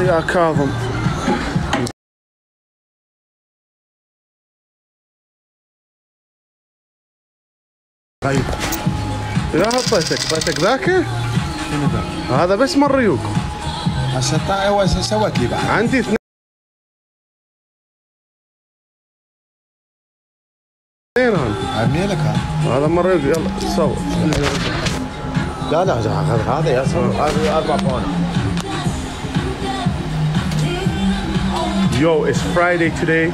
يا كاظم. طيب. لا حطيتك حطيتك ذاك؟ شنو؟ هذا بس مر ريوق هسه هو سوت لي بعد. عندي اثنين. هذا أبني لك. هذا هذا مر ريوق يلا تصور لا لا هذا هذا يا هذا أربع بون Yo, it's Friday today,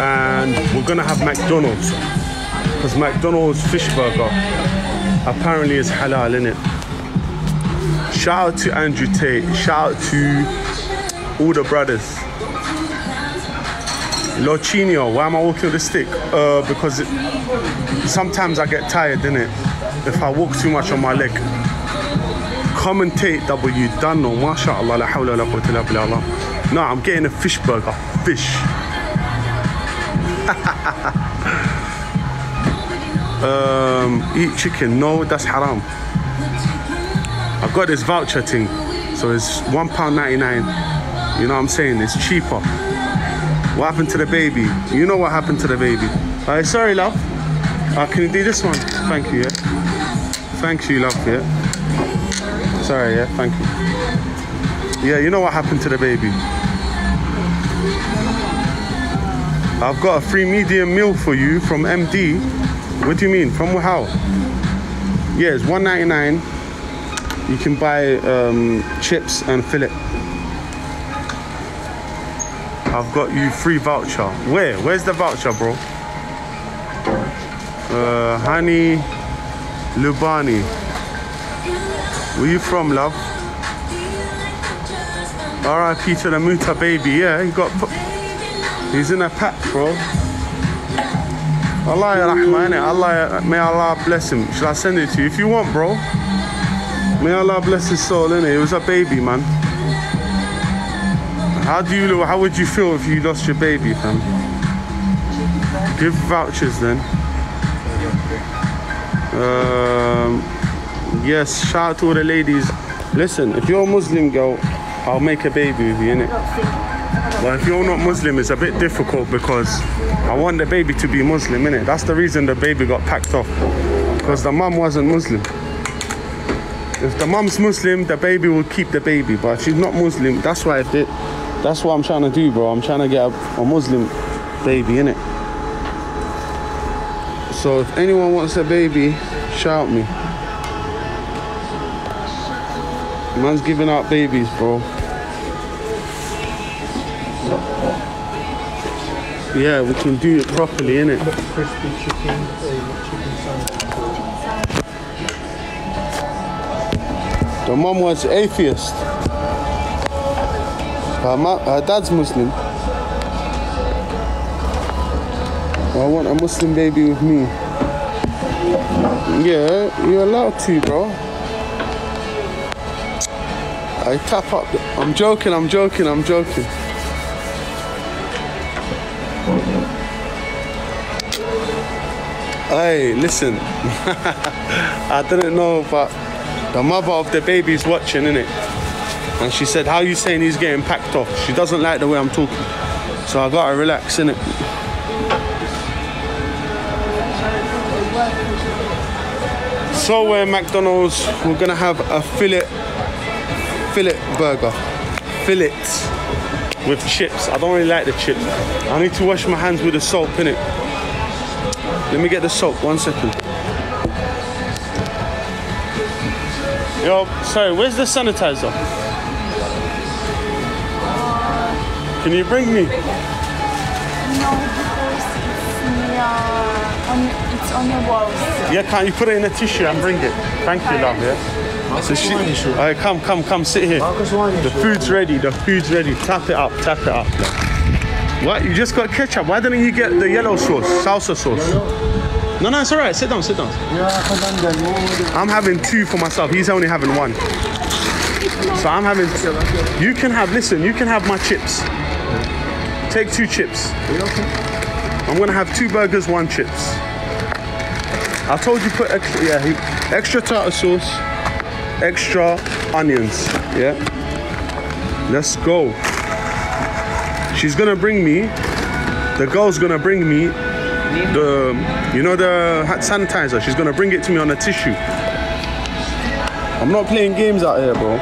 and we're gonna have McDonald's because McDonald's fish burger apparently is halal, in it. Shout out to Andrew Tate. Shout out to all the brothers. Lochinio, why am I walking with a stick? Uh, because it, sometimes I get tired, innit? If I walk too much on my leg. Commentate W done mashallah, la hawla la quwwata illa billah. No, I'm getting a fish burger. Fish. um, eat chicken. No, that's haram. I've got this voucher thing. So it's one pound ninety nine. You know what I'm saying? It's cheaper. What happened to the baby? You know what happened to the baby. Uh, sorry, love. Uh, can you do this one? Thank you, yeah. Thank you, love, yeah. Sorry, yeah, thank you. Yeah, you know what happened to the baby. I've got a free medium meal for you from MD. What do you mean? From how? Yeah, it's 1.99. You can buy um, chips and fillet. I've got you free voucher. Where? Where's the voucher, bro? Uh, Hani Lubani. Where you from, love? R.I.P. to the Muta baby. Yeah, you got. He's in a pack, bro. Allah ya Rahman? Allah, may Allah bless him. Shall I send it to you if you want, bro? May Allah bless his soul, innit? He was a baby, man. How do you? How would you feel if you lost your baby, fam? Give vouchers then. Um, yes, shout out to all the ladies. Listen, if you're a Muslim girl, I'll make a baby with you, innit? But if you're not Muslim, it's a bit difficult because I want the baby to be Muslim, innit? That's the reason the baby got packed off. Because the mum wasn't Muslim. If the mum's Muslim, the baby will keep the baby. But she's not Muslim, that's why if it, that's what I'm trying to do, bro. I'm trying to get a, a Muslim baby, innit? So if anyone wants a baby, shout me. Man's giving out babies, bro. Yeah, we can do it properly, innit? crispy chicken, uh, chicken sandwich. The mom was atheist. Her, her dad's Muslim. I want a Muslim baby with me. Yeah, you're allowed to, bro. I tap up. I'm joking, I'm joking, I'm joking. Hey, listen. I didn't know, but the mother of the baby is watching, innit? And she said, How you saying he's getting packed off? She doesn't like the way I'm talking. So I gotta relax, innit? So we're McDonald's, we're gonna have a fillet fillet burger. Fillet with chips. I don't really like the chips. I need to wash my hands with the soap, innit? Let me get the soap, one second. Yo, sorry, where's the sanitizer? Can you bring me? No, because it's near, on, it's on the walls. Yeah, can't you put it in a tissue and bring it? Thank you, love, yeah? So she, Alright, come, come, come, sit here. The food's ready, the food's ready. Tap it up, tap it up. What? You just got ketchup. Why didn't you get the yellow sauce, salsa sauce? No, no, it's alright. Sit down, sit down. I'm having two for myself. He's only having one. So I'm having. You can have. Listen, you can have my chips. Take two chips. I'm gonna have two burgers, one chips. I told you put extra. Yeah, extra tartar sauce, extra onions. Yeah. Let's go. She's gonna bring me. The girl's gonna bring me the, you know, the hand sanitizer. She's gonna bring it to me on a tissue. I'm not playing games out here, bro.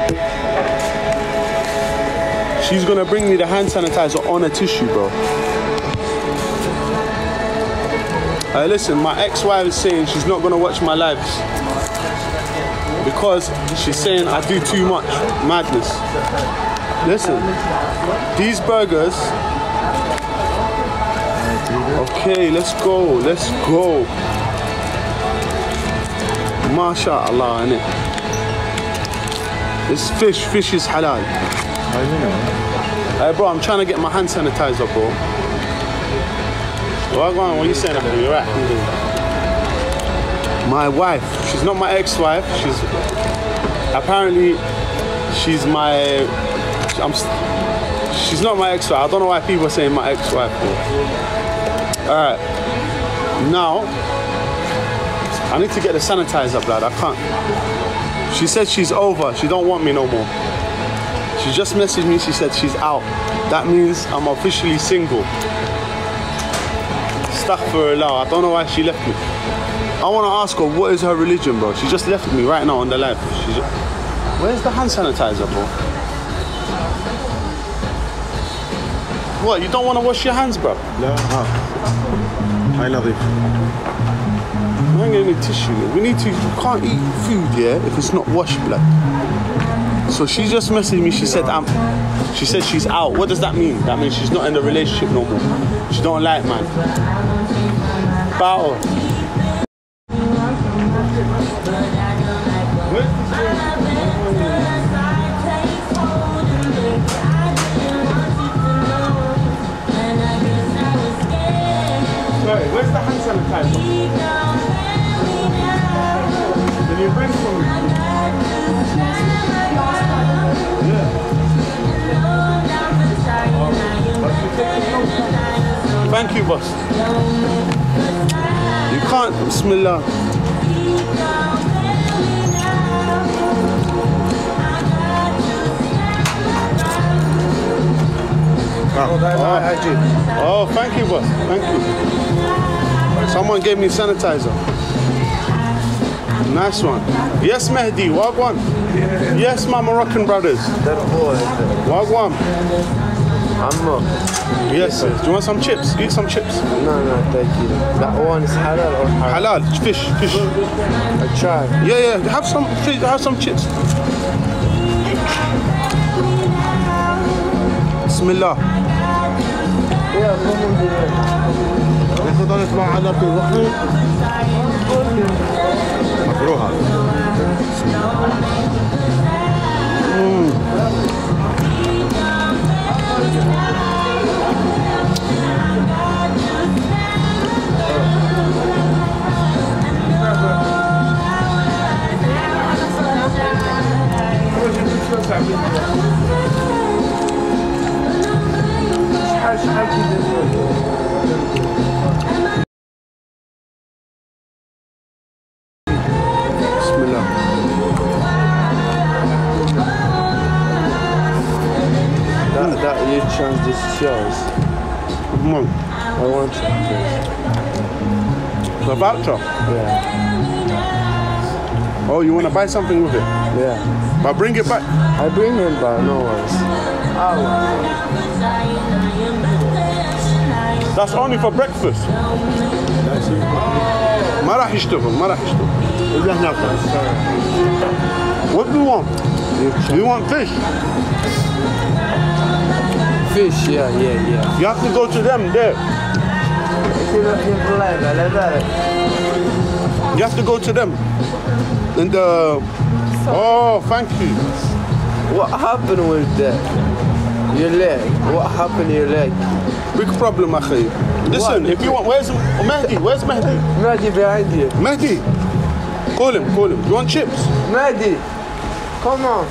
She's gonna bring me the hand sanitizer on a tissue, bro. Hey, listen, my ex-wife is saying she's not gonna watch my lives because she's saying I do too much madness. Listen, these burgers. Okay, let's go, let's go. MashaAllah, innit? It's fish, fish is halal. I know. Hey, bro, I'm trying to get my hand sanitizer, bro. What, what are you saying, You're right. My wife, she's not my ex-wife. She's apparently she's my. I'm. She's not my ex-wife. I don't know why people are saying my ex-wife. Bro. All right. Now, I need to get the sanitizer, blood. I can't. She said she's over. She don't want me no more. She just messaged me. She said she's out. That means I'm officially single. Astaghfirullah. I don't know why she left me. I want to ask her what is her religion, bro. She just left me right now on the live. Where's the hand sanitizer, bro? What, you don't want to wash your hands, bro? No, no. I love it. I ain't getting any tissue. We need to, you can't eat food, yeah, if it's not washed, blood. So she just messaged me, she said, I'm, she said she's out. What does that mean? That means she's not in a relationship no more. She don't like man. Battle. us. You can't, Bismillah. Oh, oh. oh, thank you, boss. Thank you. Someone gave me sanitizer. Nice one. Yes, Mehdi. Wagwan. Yes, my Moroccan brothers. Wagwan. I'm not. Yes. Do you want some chips? Eat some chips. no no thank you that one is halal or haram Halal, fish, fish. I try Yeah, yeah. Have some fish, have some chips. Bismillah. ناخذ نطلع على في الوحي مكروهة Bismillah. buy something with it? yeah But bring it back. I bring him but no worries That's only for breakfast. ما راح يشتغل ما راح يشتغل إلا هناك What do you want? You want fish? fish yeah yeah yeah You have to go to them there. You have to go to them. And the oh, thank you. what happened with that your leg what happened to your leg Big problem, akhi. Listen, What? if you want, where's Mehdi? Where's Mehdi? Mehdi behind you Mehdi, call him, call him. You want chips? Mehdi come on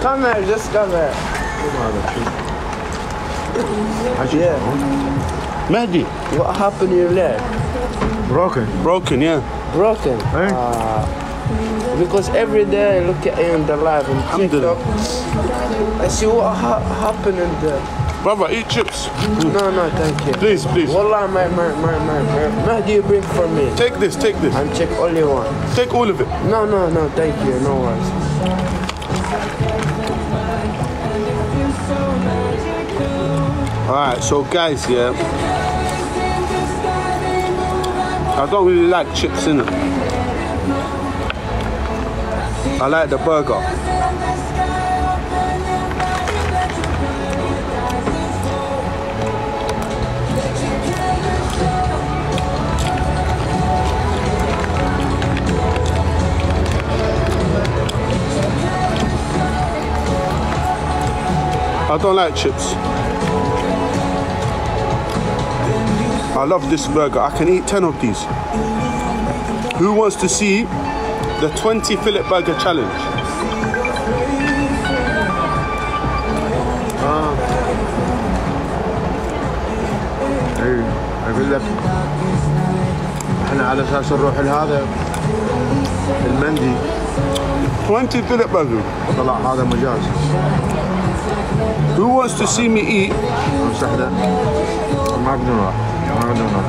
come here just come here yeah Mehdi, what happened to your leg broken broken, yeah. Broken Eh? uh, Because every day I look at you in the live and TikTok. I see what ha- happened there. Brother, eat chips. No, no, thank you. Please, please. Wallah, my, my, my, my, my. Mahdi, you bring for me. Take this, take this. And check only one. Take all of it. No, no, no, thank you. No worries. Alright, so guys, yeah. I don't really like chips in it. I like the burger. I don't like chips. I love this burger. I can eat 10 of these. Who wants to see the 20 fillet burger challenge? اقول 20 fillet burger Who wants to see me eat? بدنا نروح ما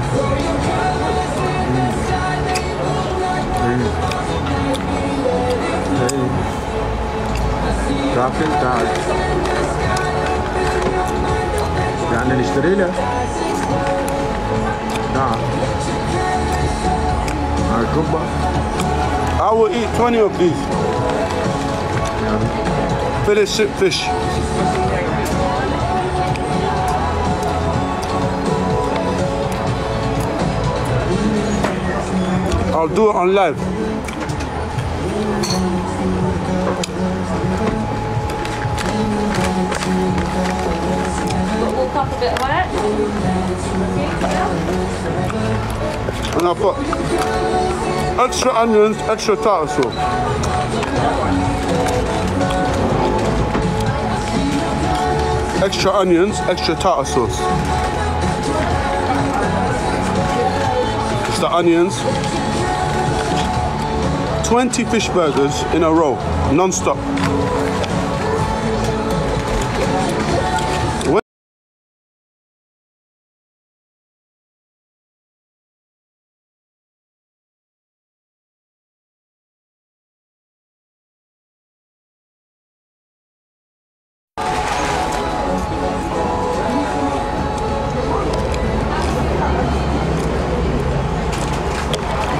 بدنا نروح تاكل تعال يعني نشتري له نعم هاي كبه I will eat 20 of these. Fillet ship fish. I'll do it on live. We'll a bit about. And I'll put extra onions, extra tartar sauce. Extra onions, extra tartar sauce. It's the onions. 20 fish burgers in a row, non-stop.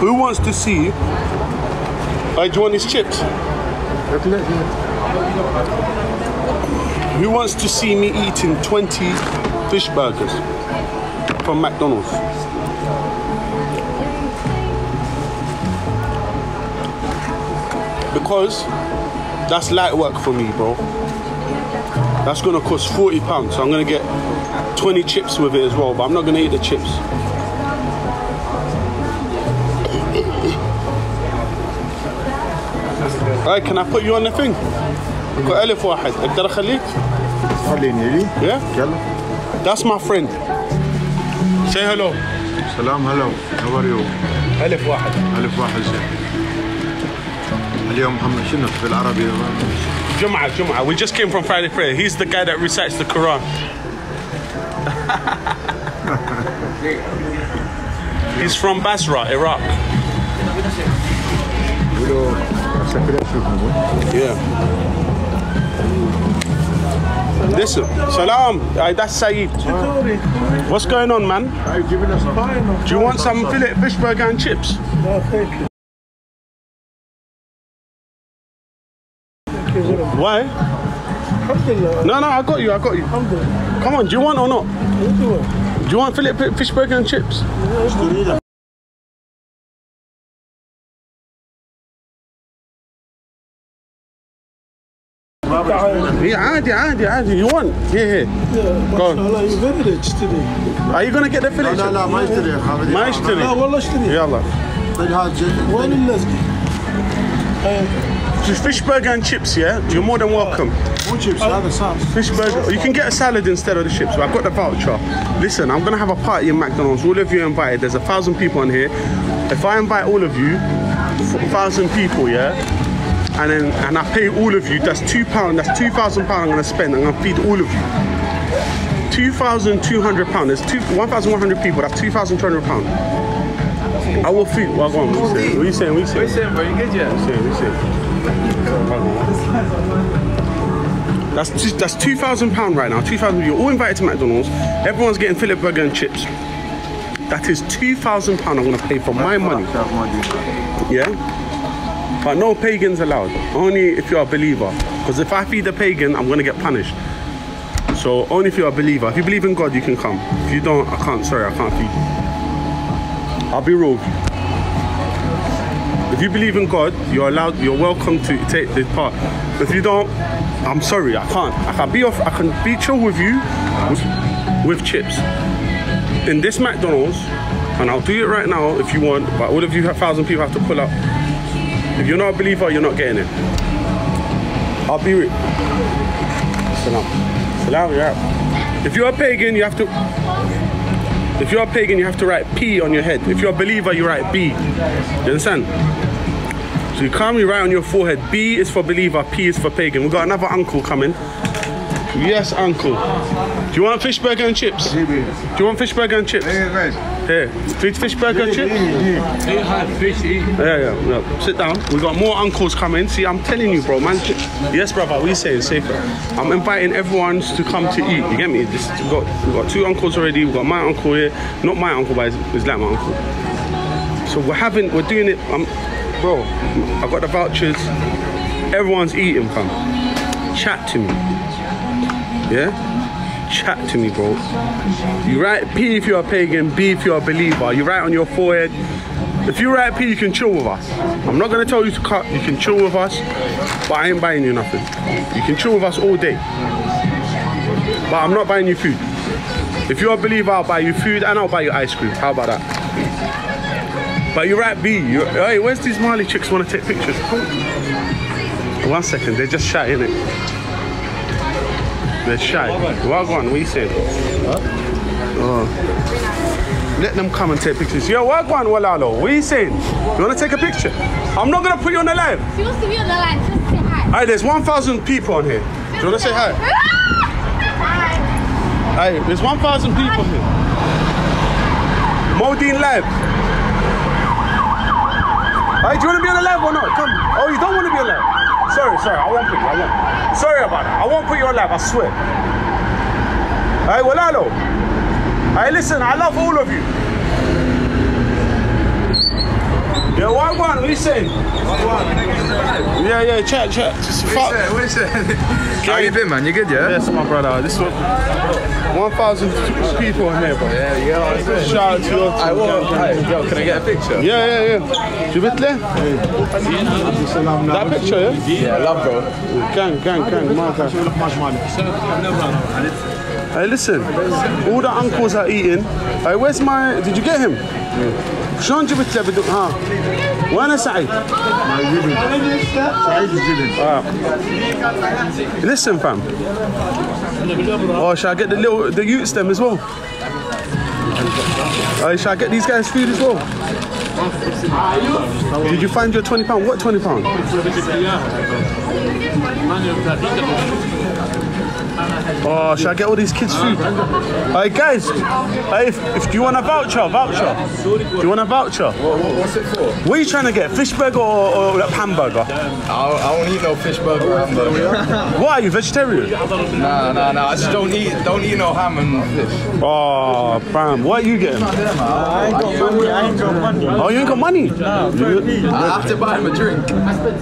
Who wants to see? Uh, do you want these chips? Who wants to see me eating 20 fish burgers from McDonald's? Because that's light work for me, bro. That's gonna cost 40 pounds, so I'm gonna get 20 chips with it as well, but I'm not gonna eat the chips. Hey, can I put you on the thing? got ألف واحد أقدر أخليك؟ خليني لي Yeah? يلا That's my friend. Say hello. سلام هلو هاو ار يو ألف واحد. الف واحد زين اليوم محمد شنو بالعربي Jum'ah, Jum'ah. We just came from Friday prayer. He's the guy that recites the Quran. He's from Basra, Iraq. Yeah. Listen, salam. Hey, that's Saeed. What's going on, man? Do you want some fillet fish burger and chips? No, thank you. Why? No, no, I got you, I got you. Come on, do you want or not? Do you want fillet fish burger and chips? Yeah, عادي عادي عادي. You want? Here, here. Go on. والله you very rich today. Are you gonna get the fillet? لا لا ما يشتري هذا ما يشتري. لا والله اشتري. يلا. طيب هذا جد وين اللزقة؟ آه، Fish burger and chips, yeah? You're more than welcome. مو شيبس هذا صار Fish burger. You can get a salad instead of the chips. I've got the voucher. Listen, I'm gonna have a party in McDonald's. All of you are invited. There's a thousand people in here. If I invite all of you, thousand people, yeah, And then and I pay all of you, that's two pound. That's two thousand pound I'm gonna spend. I'm gonna feed all of you. Two thousand two hundred pound. There's two one thousand one hundred people. That's two thousand two hundred pound. I will feed. Well, go on. What are you saying? What are you saying? What are you saying? bro, you good, yeah? What are you saying? What you saying? That's two, that's two thousand pound right now. Two thousand. You're all invited to McDonald's. Everyone's getting fillet burger and chips. That is two thousand pound. I'm gonna pay for my money. Yeah. But no pagans allowed. Only if you're a believer. Because if I feed a pagan, I'm gonna get punished. So only if you're a believer. If you believe in God, you can come. If you don't, I can't. Sorry, I can't feed you. I'll be you. If you believe in God, you're allowed. You're welcome to take this part. If you don't, I'm sorry. I can't. I can be off. I can be chill with you with, with chips in this McDonald's, and I'll do it right now if you want. But all of you, thousand people, have to pull up. If you're not a believer, you're not getting it. I'll be real. Salam. Salam, you're out. If you're a pagan, you have to. If you're a pagan, you have to write P on your head. If you're a believer, you write B. You understand? So you calmly write on your forehead. B is for believer, P is for pagan. We've got another uncle coming. Yes, uncle. Do you want fish burger and chips? Do you want fish burger and chips? Here, fish, fish burger and chips? Yeah, yeah, yeah. Sit down. We got more uncles coming. See, I'm telling you, bro, man. Yes, brother. What you saying? Safer. I'm inviting everyone to come to eat. You get me? This, we got we got two uncles already. We got my uncle here. Not my uncle, but it's, it's like my uncle. So we're having, we're doing it. Um, bro, I got the vouchers. Everyone's eating, fam. Chat to me. Yeah. Chat to me, bro. You write P if you're a pagan, B if you're a believer. You write on your forehead. If you write P, you can chill with us. I'm not gonna tell you to cut. You can chill with us, but I ain't buying you nothing. You can chill with us all day, but I'm not buying you food. If you're a believer, I'll buy you food and I'll buy you ice cream. How about that? But you write B. You, hey, where's these Mali chicks want to take pictures? One second, they're just shy, innit? They're shy. Wagwan, what you saying? Oh. Let them come and take pictures. Yo, Wagwan, Walalo, what you saying? You want to take a picture? I'm not going to put you on the live. She wants to be on the line. Just say hi. Alright, there's 1,000 people on here. Do you want to say hi? Hi. Hey, there's 1,000 people here. Modeen live. Hey, do you want to be on the live or not? Come. Oh, you don't want to be on the live? Sorry, sorry, I won't put you. I won't. Sorry about that. I won't put you on live. I swear. Hey, Walalo. Hey, listen. I love all of you. Yeah, one one. What you saying? Yeah, yeah. Chat, chat. Just fuck. How you been, man? You good, yeah? Yes, my brother. This one, 1,000 people in here, bro. Yeah, yeah. Shout out to your I will. Hey, yo, can I get a picture? Yeah, yeah, yeah. You bit there? That picture, yeah? Yeah, love, bro. Gang, gang, gang. Mark Hey, listen. All the uncles are eating. Hey, where's my... Did you get him? شلون جبت له بدون ها وين سعيد؟ Ah. Listen, fam. Oh, shall I get the little the youths them as well? Oh, shall I get these guys food as well? Did you find your twenty pound? What twenty pound? Oh, should I get all these kids food? Hey guys, hey, if, if do you want a voucher, voucher? Do you want a voucher? What's it for? What are you trying to get? Fish burger or, or like hamburger? I, I don't eat no fish burger or hamburger. What are you, vegetarian? nah, nah, nah. I just don't eat, don't eat no ham and fish. Oh, fam, what are you getting? I ain't got money. Oh, you ain't got money? You- I have to buy him a drink.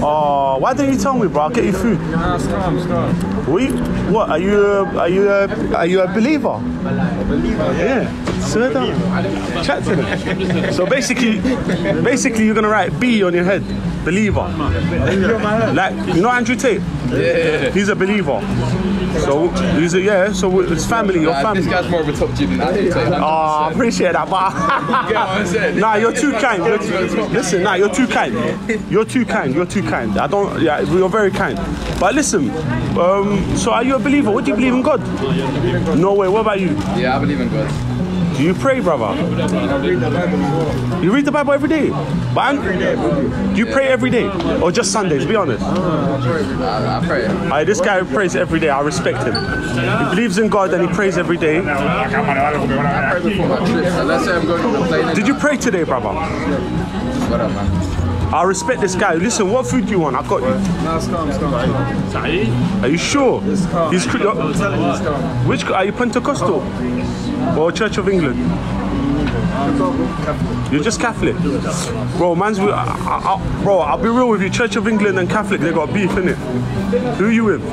Oh, why didn't you tell me, bro? I'll get you food. What? You, what? Are you? A, are you? A, are you a believer? A believer? Yeah. Down. Chat to them. So basically, basically, you're gonna write B on your head. Believer. Like you know Andrew Tate. Yeah. He's a believer. So he's a yeah. So it's family. Your Nah, family. this guy's more of a top G than I do. Oh, I appreciate that, but get what I'm saying? nah, you're too kind. You're too, listen, nah, you're too kind. You're too kind. You're too kind. I don't. Yeah, you're very kind. But listen, um, so are you a believer? What do you believe in God? No way. What about you? Yeah, I believe in God. Do you pray, brother? You read the Bible every day? But do you pray every day? Or just Sundays? Be honest. I pray. This guy prays every day. I respect him. He believes in God and he prays every day. I pray before my trips. So I'm going to the. Did you pray today, brother? I respect this guy. Listen, what food do you want? I got you. No, it's calm, it's calm. Are you sure? calm. He's I'm telling you, it's calm. which are you Pentecostal or Church of England? You're just Catholic, bro. Man's with, I, I, I- bro. I'll be real with you. Church of England and Catholic, they got beef in it. Who you with?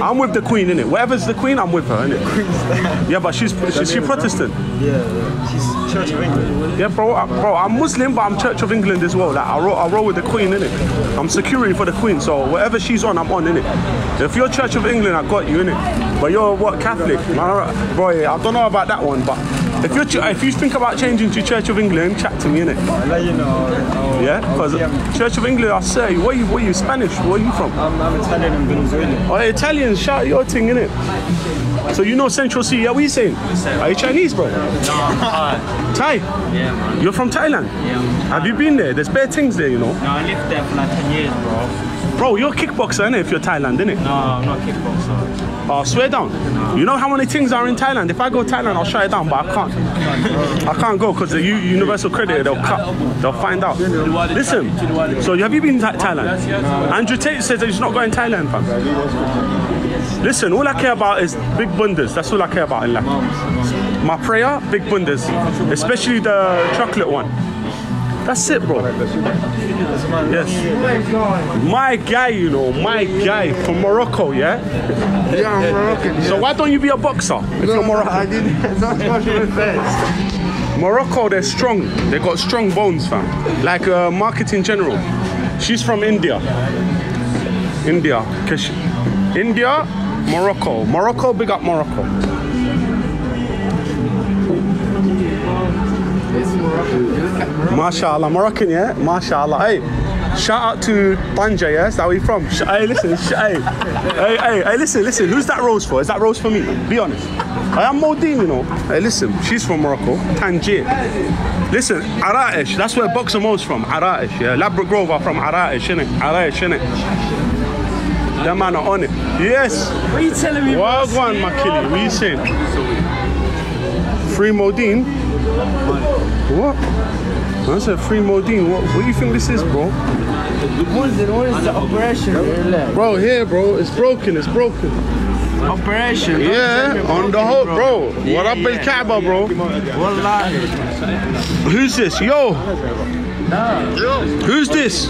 I'm with the Queen, innit? Whatever's the Queen, I'm with her, innit? Yeah, but she's she's she Protestant. Yeah, she's Church of England. Yeah, bro, I, bro, I'm Muslim, but I'm Church of England as well. Like, I roll, I roll with the Queen, innit? I'm security for the Queen, so whatever she's on, I'm on, innit? If you're Church of England, I got you, innit? But you're what Catholic? Bro, I don't know about that one, but if you're, if you think about changing to Church of England, chat to me, innit? I'll let you know. I'll, Yeah, because Church of England, I say, where you, where you Spanish? Where are you from? I'm, I'm Italian and Venezuelan. Oh, Italian, shout your thing, innit? So you know Central Sea, yeah, what you saying? Are you Chinese, bro? No, Thai? Yeah, man. You're from Thailand? Yeah. Have you been there? There's bare things there, you know. No, I lived there for like 10 years, bro. Bro, you're a kickboxer, innit, if you're Thailand, innit? No, I'm not a kickboxer. Oh, swear down. You know how many things are in Thailand? If I go Thailand, I'll shut it down, but I can't. I can't go because the U- Universal Credit, they'll cut. They'll find out. Listen, so have you been to Thailand? Andrew Tate says that he's not going to Thailand, fam. Listen, all I care about is big bundas. That's all I care about in life. My prayer, big bundas. Especially the chocolate one. That's it, bro. Yes. My guy, you know, my guy from Morocco, yeah? Yeah, I'm Moroccan. So why don't you be a boxer if you're Moroccan? I didn't. Not much of a. Morocco, they're strong. They got strong bones, fam. Like uh, market in general. She's from India. India. India, Morocco. Morocco, big up Morocco. Mashallah, Moroccan, yeah? Mashallah. Hey, shout out to Banja, yeah? Is that where you from? Sh- hey, listen, sh- hey, hey, hey, hey, listen, listen. Who's that rose for? Is that rose for me? Be honest. I am Modeen, you know. Hey, listen, she's from Morocco, Tangier. Listen, Araish, that's where Boxer Mo's from. Araish, yeah. Ladbroke Grove are from Araish, innit? Araish, innit? That man are on it. Yes. What are you telling me, Wagwan, one, killie. What are you saying? Free Modeen? What? I a free Modeen. What, what do you think this is, bro? What is it? What is the operation? Your. Bro, here, bro. It's broken. It's broken. Operation. Yeah, on the whole, bro. What up, El Kaaba, bro? Wallahi. Who's this? Yo. Yo. Who's this?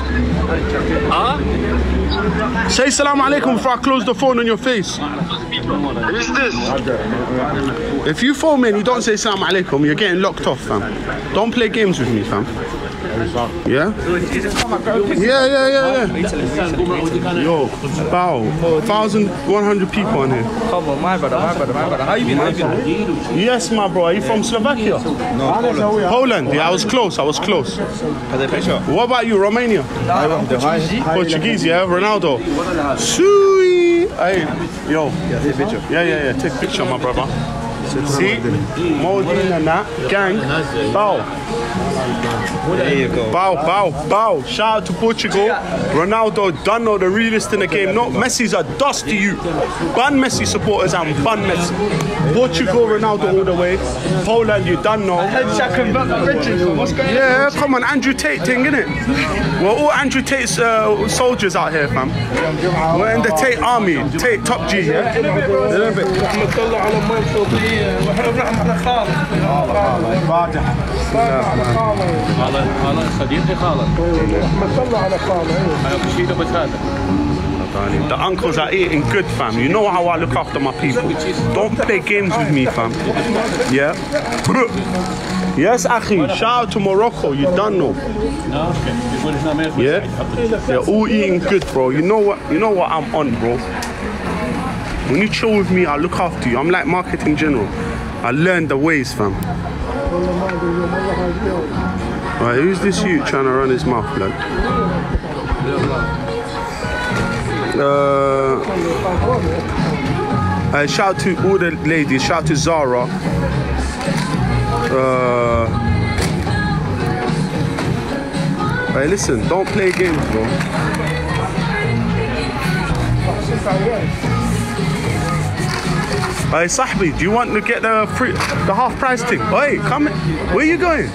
Say salam alaikum before I close the phone on your face. Who's this? If you phone me and you don't say salam alaikum, you're getting locked off, fam. Don't play games with me, fam. Yeah? Yeah, yeah, yeah, yeah. Yo, bow. 1,100 people on here. Come on, my brother, my brother, my brother. How you been? How you been? Yes, my bro. Are you from Slovakia? No, Poland. Poland. Yeah, I was close. I was close. Has picture. What about you, Romania? I want the high. Portuguese, yeah, Ronaldo. Sui. Hey, yo. Yeah, take picture. Yeah, yeah, yeah. Take a picture, my brother. See, Modeen and that gang. Bow, there you go. Bow, bow, bow. Shout out to Portugal. Ronaldo, Dano, the realest in the game. No, Messi's a dust to you. Ban Messi supporters and ban Messi. Portugal, Ronaldo all the way. Poland, you done know. What's going on? Yeah, come on, Andrew Tate thing, innit? We're all Andrew Tate's uh, soldiers out here, fam. We're in the Tate army. Tate, top G, yeah? A little bit. Yeah. على ما الفوقيه واحنا بنحكي على خالد خالد خالد صديقي خالد ما طلع على خالد انا بشيله بتاتا The uncles are eating good, fam. You know how I look after my people. Don't play games with me, fam. Yeah? Yes, Akhi. Shout out to Morocco. You done know. يقول هنا ما ياكل Yeah? They're all eating good, bro. You know what? You know what I'm on, bro. When you chill with me, I look after you. I'm like market in general. I learn the ways, fam. Right, who's this youth trying to run his mouth, bloke? Uh, uh, shout to all the ladies. Shout to Zara. Uh, hey, listen, don't play games, bro. Hey, Sahbi, do you want to get the free, the half price thing? Hey, come. Where you going?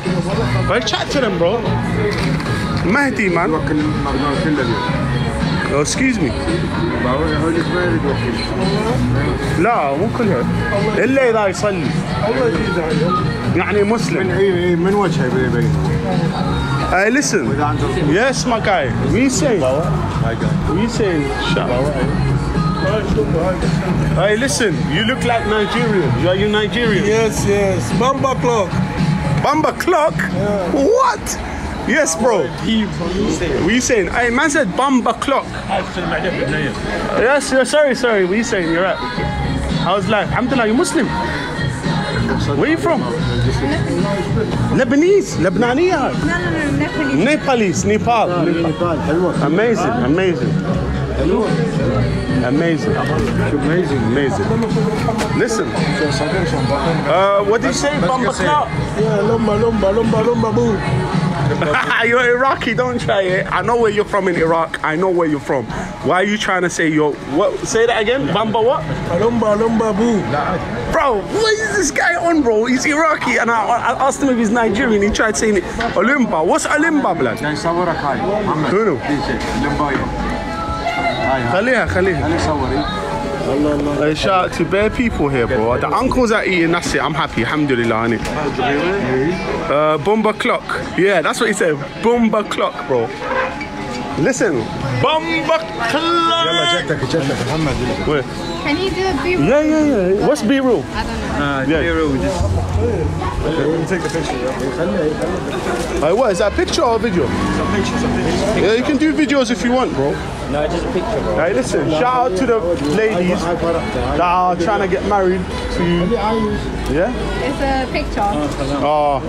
Hey, chat to them, bro. Mahdi, man. توكل المقدار كله اليوم Oh, excuse me. باوي هو اللي ما يريد يوكل لا مو كلها الا اذا يصلي يعني من مسلم اي اي من وجهه يبين Hey, listen. واذا عنده Yes, my guy. What you saying? What you saying? Shut up. Hey, listen, you look like Nigerian. Are you Nigerian? Yes, yes. Bamba clock. Bamba clock? Yeah. What? Yes, bro. What you saying? Hey, man said Bamba clock. Yes, yes, sorry, sorry. What you saying? You're right. How's life? Alhamdulillah, you Muslim? Where are you from? Lebanese, Lebanese. No, no, no, Nepalese. Nepalese, Nepal. Nepal. Amazing, amazing. Amazing. Amazing. Amazing. Listen. Uh, what did you say? Bumba clout? Yeah, lumba, lumba, lumba, lumba, boo. you're Iraqi, don't try it. I know where you're from in Iraq. I know where you're from. Why are you trying to say your what? Say that again. Bamba what? Lumba lumba boo. Bro, what is this guy on, bro? He's Iraqi, and I, I asked him if he's Nigerian. He tried saying it. Olimba. What's Olimba, blood? yeah. Khalil, Khalil. Uh, shout to bare people here, bro. The uncles are eating, that's it. I'm happy, alhamdulillah, innit? Uh, Bumba clock. Yeah, that's what he said. Bumba clock, bro. Listen, Bamba Can you do a B roll? Yeah, yeah, yeah. What's B roll? I don't know. Uh, yeah. B roll, just. Okay, we can take the picture. Right, what is that? A picture or a video? It's a picture, it's a picture. Yeah, you can do videos if you want, bro. No, just a picture, bro. Hey, listen, shout out to the ladies that are trying to get married to. Yeah? It's a picture. Oh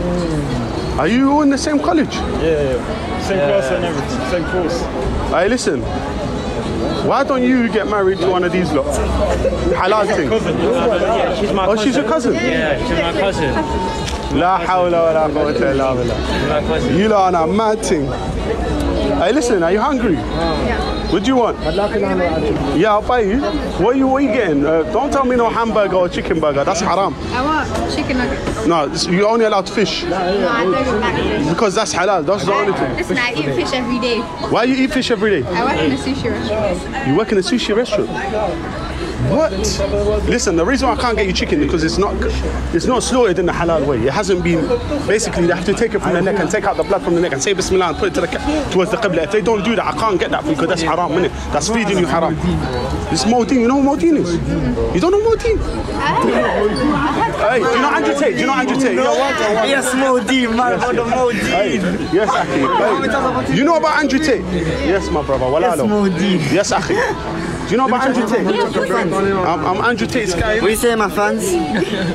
are you all in the same college? Yeah, yeah. Same class and everything. Same course. Hey, listen. Why don't you get married to one of these lot? Halal thing. Yeah, she's my Oh, she's your cousin? Yeah, she's my cousin. La hawla wa la quwwata illa billah. She's my cousin. You lot are a mad thing. Hey, listen, are you hungry? Yeah. What do you want? Yeah, I'll buy you. What are you, what are you getting? Uh, don't tell me no hamburger or chicken burger. That's haram. I want chicken nuggets. No, you're only allowed fish No, I don't like fish. because that's halal. That's the only thing. Listen, I eat fish every day. Why you eat fish every day? I work in a sushi restaurant. You work in a sushi restaurant. What? Listen, the reason why I can't get you chicken because it's not it's not slaughtered in the halal way. It hasn't been basically they have to take it from the neck and take out the blood from the neck and say Bismillah and put it to the towards the qibla. If they don't do that, I can't get that because that's haram, innit? That's feeding you haram. This Modeen, you know what Modeen is? You don't know Modeen? Hey, do you know Andrew Tate? Do you know Andrew Tate? Yes, Modi, man, for the Hey, yes, Akhi. Hey, you know about Andrew Tate? Yes, my brother. Walalo. Yes, Modi. Yes, Akhi. You know about Andrew Tate? I'm, um, I'm um, Andrew Tate's guy. We say my fans.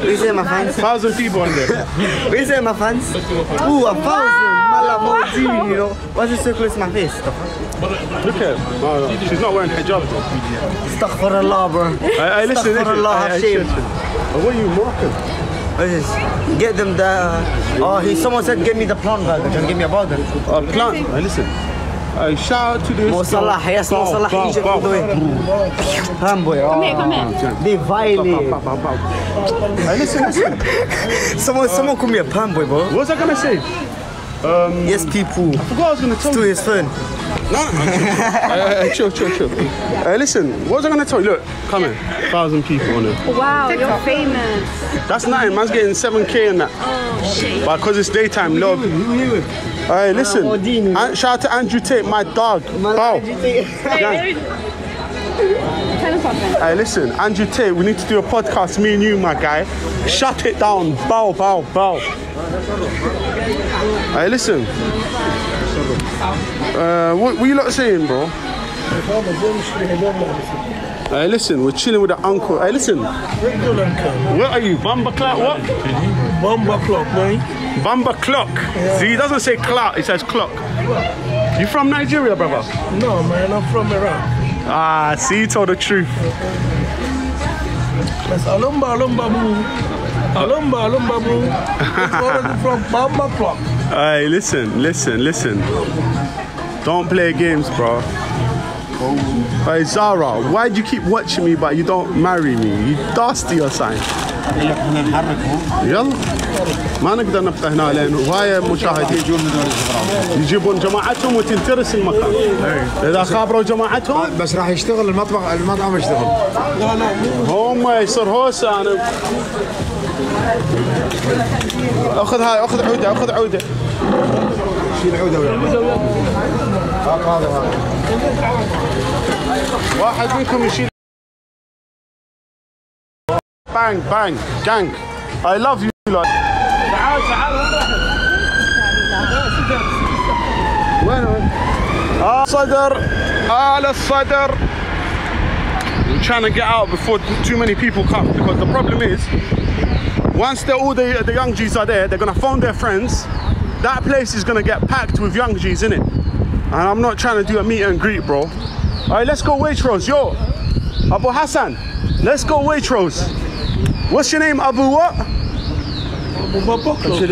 We say my fans. Thousand people on there. We say my fans. Ooh, a thousand. Mala Modi, you know. What's this so close to my face? Look at her. No, no, she's not wearing hijab. though. Astaghfirullah, bro. Hey, hey, listen, listen. Astaghfirullah, Hey, hey, shame. listen. Oh, what are you, is this? Get them the. Uh, oh, he. Someone said, "Give me the plant burger." Can give me a burger? Uh, plant. Hey, listen. Hey, shout out to this. Mo Salah, yes, Mo Bow, Salah, bow, Egypt bow. all the way. Come boy. Come here, come here. They violate. Bow, bow, bow. Hey, listen, listen. Someone, someone call me a pan boy, bro. What was I gonna say? Um, Yes, people. I forgot I was gonna tell To you. his phone. No, no, no. Hey, hey, uh, uh, chill, chill, chill. Hey, listen. What was I gonna tell you? Look, come here. Thousand people on it. Wow, you're famous. That's nothing. Man's getting 7k in that. Oh, shit. But because it's daytime, love. Hey, listen. An- shout out to Andrew Tate, my dog. Bow. Yeah. Tell us. Hey, listen, Andrew Tate, we need to do a podcast, me and you, my guy. Shut it down. Bow, bow, bow. Hey, listen. Uh, what, what you lot saying, bro? Hey, listen, we're chilling with the uncle. Hey, listen, where are you? Bamba Clock, what? Bamba clock, man. Bamba Clock. See, he doesn't say clock, he says clock. You from Nigeria, brother? No, man, I'm from Iraq. Ah, see, you told the truth. That's Alumba, Alumba, boo. Alumba, Alumba, boo. It's from Bamba clock. Hey, listen, listen, listen. Don't play games, bro. Hey, Zara, why do you keep watching me but you don't marry me? You dusty or something. يلا ما نقدر نفتح هنا لأن هواية مشاهدين يجيبون جماعتهم وتنترس المكان إذا خابروا جماعتهم بس راح يشتغل المطبخ المطعم يشتغل هم يصير هوسة أنا أخذ هاي أخذ عودة أخذ عودة. شيل عوده هذا هذا واحد منكم يشيل. بانج بانج جانج اي لاف يو تعال تعال وين وين؟ آه صدر. على الصدر. I'm trying to get out before too many people come because the problem is once the, all the, the young G's are there, they're gonna phone their friends. That place is gonna get packed with young G's in it. And I'm not trying to do a meet and greet, bro. All right, let's go Waitrose. Yo, Abu Hassan, let's go Waitrose. What's your name, Abu what?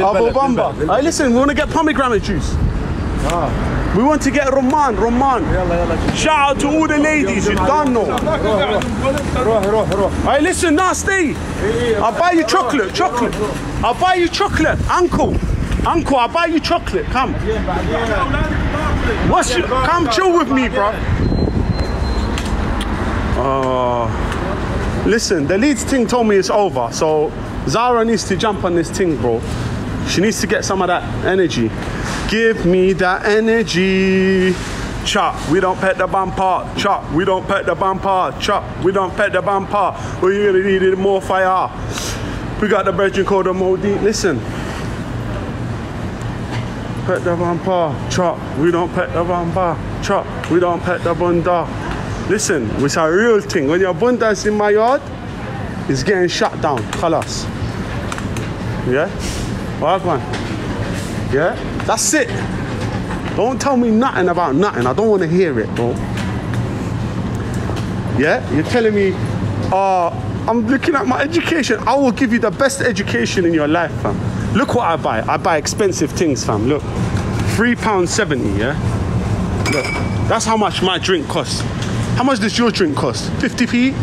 Abu Bamba. All right, listen, we want to get pomegranate juice. We want to get Roman, Roman. Shout out to all the ladies, you don't know. Hey, listen, now stay. I'll buy you chocolate, chocolate. I'll buy you chocolate, uncle. Uncle, I'll buy you chocolate, come. What's you? come chill with me, bro. Uh, listen, the Leeds thing told me it's over, so Zara needs to jump on this thing, bro. She needs to get some of that energy. Give me that energy. Chop, we don't pet the bumper. Chop, we don't pet the bumper. Chop, we don't pet the bumper. You're gonna need it more fire. We got the brethren called the Modi. Listen. Pet the bumper. Chop, we don't pet the bumper. Chop, we don't pet the bunda. Listen, it's a real thing. When your bunda's in my yard, it's getting shut down. Khalas. Yeah? Wagwan. Yeah? That's it. Don't tell me nothing about nothing. I don't want to hear it, bro. Yeah? You're telling me, uh, I'm looking at my education. I will give you the best education in your life, fam. Look what I buy. I buy expensive things, fam. Look. £3.70, yeah? Look. That's how much my drink costs. How much does your drink cost? 50p?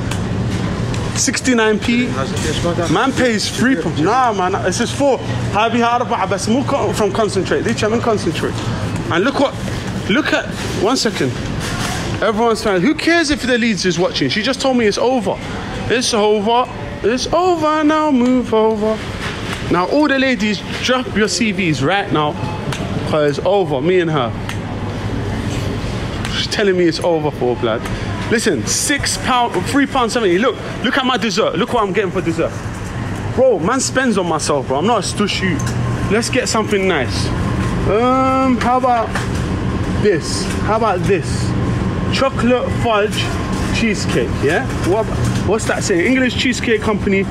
69p. Man pays three. Nah, man, this is four. Habi about. but more from concentrate. The chairman concentrate. And look what, look at, one second. Everyone's fine. Who cares if the leads is watching? She just told me it's over. It's over. It's over now. Move over. Now, all the ladies, drop your CVs right now. Because it's over, me and her. She's telling me it's over for blood. Listen, six pound, three pound seventy. Look, look at my dessert. Look what I'm getting for dessert. Bro, man spends on myself, bro. I'm not a stush you. Let's get something nice. Um, how about this? How about this? Chocolate fudge cheesecake. Yeah. What? What's that saying? English Cheesecake Company.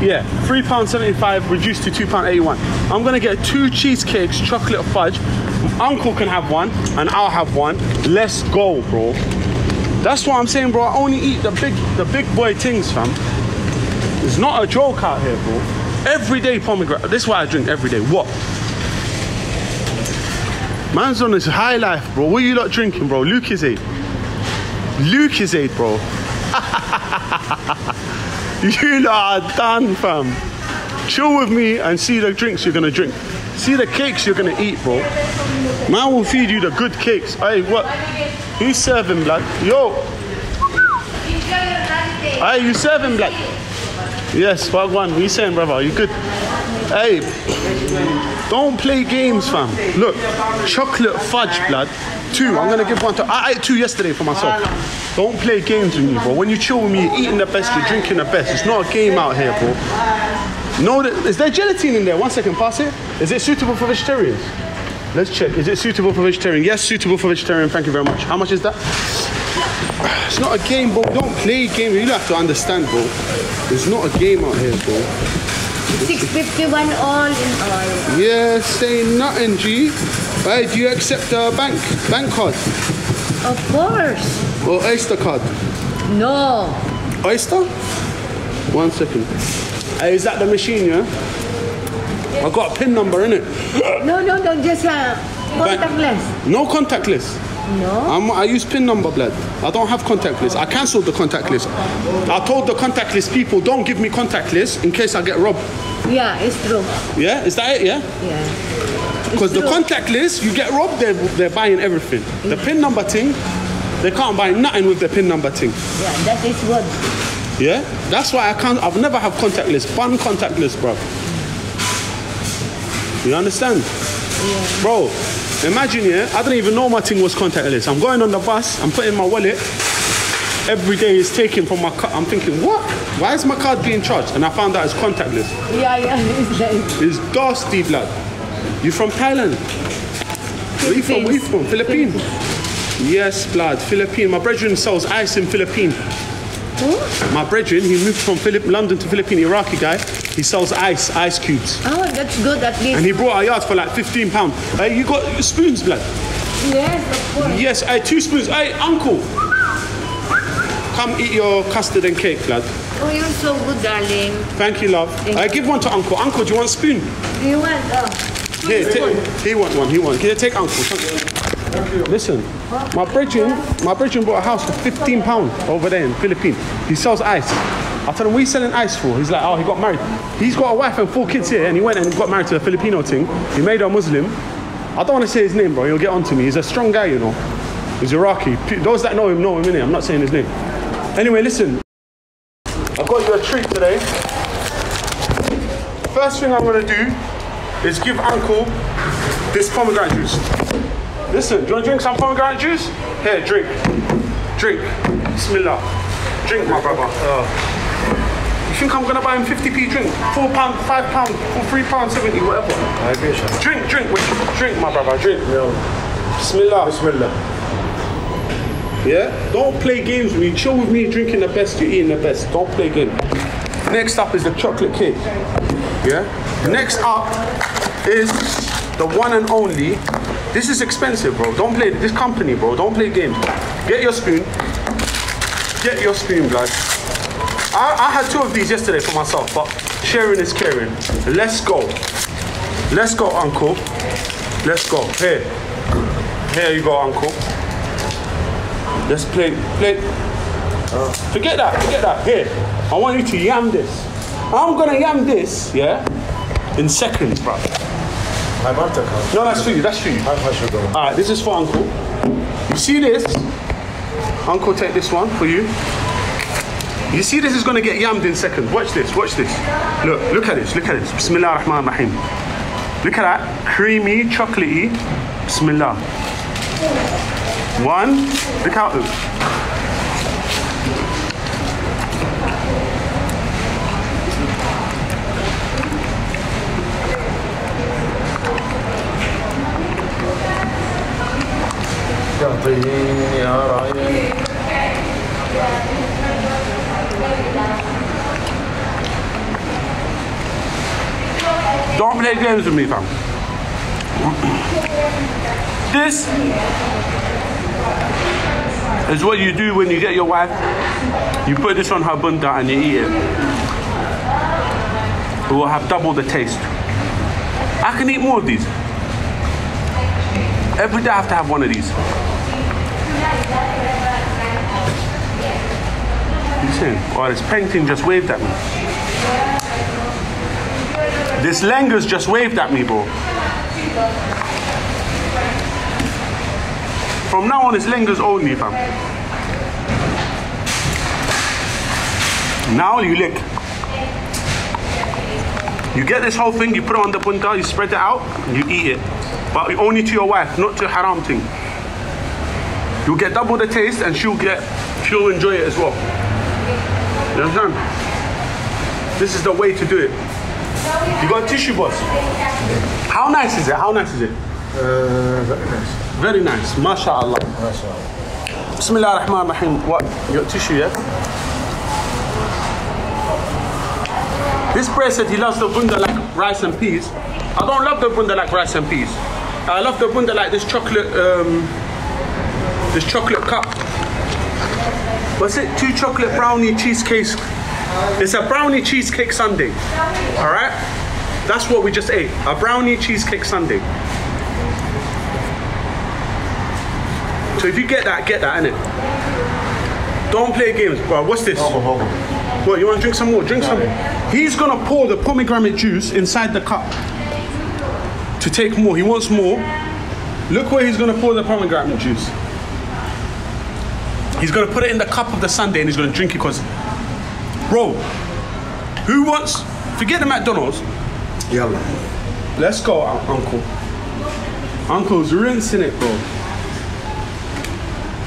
Yeah, three pound seventy-five reduced to two pound eighty-one. I'm gonna get two cheesecakes, chocolate fudge. Uncle can have one, and I'll have one. Let's go, bro. That's what I'm saying, bro. I only eat the big, the big boy things, fam. It's not a joke out here, bro. Every day pomegranate. This is why I drink every day. What? Man's on his high life, bro. What you lot drinking, bro? Luke is eight. Luke is eight, bro. you lot are done, fam. Chill with me and see the drinks you're gonna drink. See the cakes you're gonna eat, bro. Man will feed you the good cakes. Hey, what? Who's serving, blood? Yo. Hey, you serving, blood? Yes, Wagwan. What you saying, brother? You good? Hey, don't play games, fam. Look, chocolate fudge, blood. Two. I'm gonna give one to. I ate two yesterday for myself. Don't play games with me, bro. When you chill with me, eating the best, you're drinking the best. It's not a game out here, bro. No, is there gelatin in there? One second, pass it. Is it suitable for vegetarians? Let's check. Is it suitable for vegetarian? Yes, suitable for vegetarian. Thank you very much. How much is that? It's not a game, bro. Don't play games. You have to understand, bro. It's not a game out here, bro. 651 all in all. Yeah, say nothing, G. Hey, do you accept a bank bank card Of course. or Oyster card? No. Oyster? One second. Hey, is that the machine, yeah? I got a pin number in it. No, no, no, just uh, contactless. No contactless. No. I'm, I use pin number, blood. I don't have contactless. I cancelled the contactless. I told the contactless people, don't give me contactless in case I get robbed. Yeah, it's true. Yeah, is that it? Yeah. Yeah. Because the contactless, you get robbed, they're, they're buying everything. The pin number thing, they can't buy nothing with the pin number thing. Yeah, that is good. Yeah, that's why I can't. I've never have contact contactless. Fun contactless, bro. You understand, bro? Imagine, yeah. I didn't even know my thing was contactless. I'm going on the bus. I'm putting my wallet. Every day is taken from my card. I'm thinking, what? Why is my card being charged? And I found out it's contactless. Yeah, yeah, it's like It's dusty, blood. You from Thailand? Where you from? Where you from? Philippines. Yes, blood. Philippine. My brethren sells ice in Philippine. My brethren, he moved from Philip, London to Philippine, Iraqi guy. He sells ice, ice cubes. Oh, that's good at least. And he brought a yard for like 15 pounds. Hey, you got spoons, blood? Yes, of course. Yes, hey, two spoons. Hey, uncle. Come eat your custard and cake, blood. Oh, you're so good, darling. Thank you, love. I give one to uncle. Uncle, do you want a spoon? Do you want? Oh. Here, take, he want one. He want. Here, take uncle. Listen, my brethren, my brethren bought a house for 15 pound over there in Philippines. He sells ice. I told him, you selling ice for? He's like, oh, he got married. He's got a wife and four kids here, and he went and got married to a Filipino thing. He made her Muslim. I don't want to say his name, bro. He'll get onto me. He's a strong guy, you know. He's Iraqi. Those that know him know him, innit? I'm not saying his name. Anyway, listen. I've got you a treat today. First thing I'm gonna do is give Uncle this pomegranate juice. Listen, do you want to drink some pomegranate juice? Here, drink. Drink. Bismillah. Drink, my brother. Oh. You think I'm gonna buy him 50p drink? Four pound, five pound, or three pound seventy, whatever. I agree, Sean. Drink, drink, wait, drink, my brother, drink. Yeah. Bismillah. Bismillah. Yeah? Don't play games with me. Chill with me, drinking the best, you're eating the best. Don't play games. Next up is the chocolate cake. Yeah? Next up is the one and only. This is expensive, bro. Don't play this company, bro. Don't play games. Get your spoon. Get your spoon, guys. I, I had two of these yesterday for myself, but sharing is caring. Let's go. Let's go, uncle. Let's go. Here. Here you go, uncle. Let's play. Play. Forget that. Forget that. Here. I want you to yam this. I'm gonna yam this, yeah, in seconds, bro. I'm after No, that's for you. That's for you. All right, this is for Uncle. You see this? Uncle, take this one for you. You see this is gonna get yammed in seconds. Watch this. Watch this. Look. Look at this. Look at this. Bismillah ar-Rahman ar-Rahim. Look at that. Creamy, chocolatey. Bismillah. One. Look how. تعطيني يا رعيل Don't play games with me, fam. This is what you do when you get your wife. You put this on her bunda and you eat it. It will have double the taste. I can eat more of these. Every day I have to have one of these. You see? Oh, this painting just waved at me. This Lenga's just waved at me, bro. From now on, it's Lenga's only, fam. Now you lick. You get this whole thing, you put it on the bunta, you spread it out, you eat it. But only to your wife, not to haram thing. You'll get double the taste and she'll get, she'll enjoy it as well. You understand? This is the way to do it. You got tissue box. How nice is it? How nice is it? very nice Very nice. MashaAllah. Bismillah ar-Rahman ar-Rahim. What? You got tissue, yeah? This boy said he loves the bunda like rice and peas. I don't love the bunda like rice and peas. I love the bunda like this chocolate, um, this chocolate cup. What's it? Two chocolate brownie cheesecake. It's a brownie cheesecake sundae. All right. That's what we just ate. A brownie cheesecake sundae. So if you get that, get that, innit? Don't play games, bro. What's this? What, you want to drink some more? Drink some. He's gonna pour the pomegranate juice inside the cup to take more. He wants more. Look where he's gonna pour the pomegranate juice. He's gonna put it in the cup of the sundae and he's gonna drink it because, Bro, who wants. Forget the McDonald's. Yeah. Let's go, Uncle. Uncle's rinsing it, bro.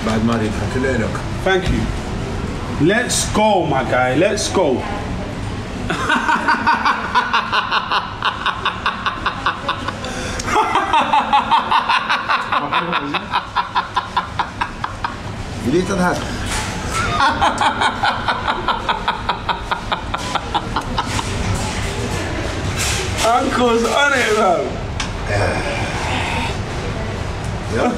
Bad money, Thank you. look. Thank you. Let's go, my guy. Let's go. You need inte den? Uncle's on it, bro. yeah.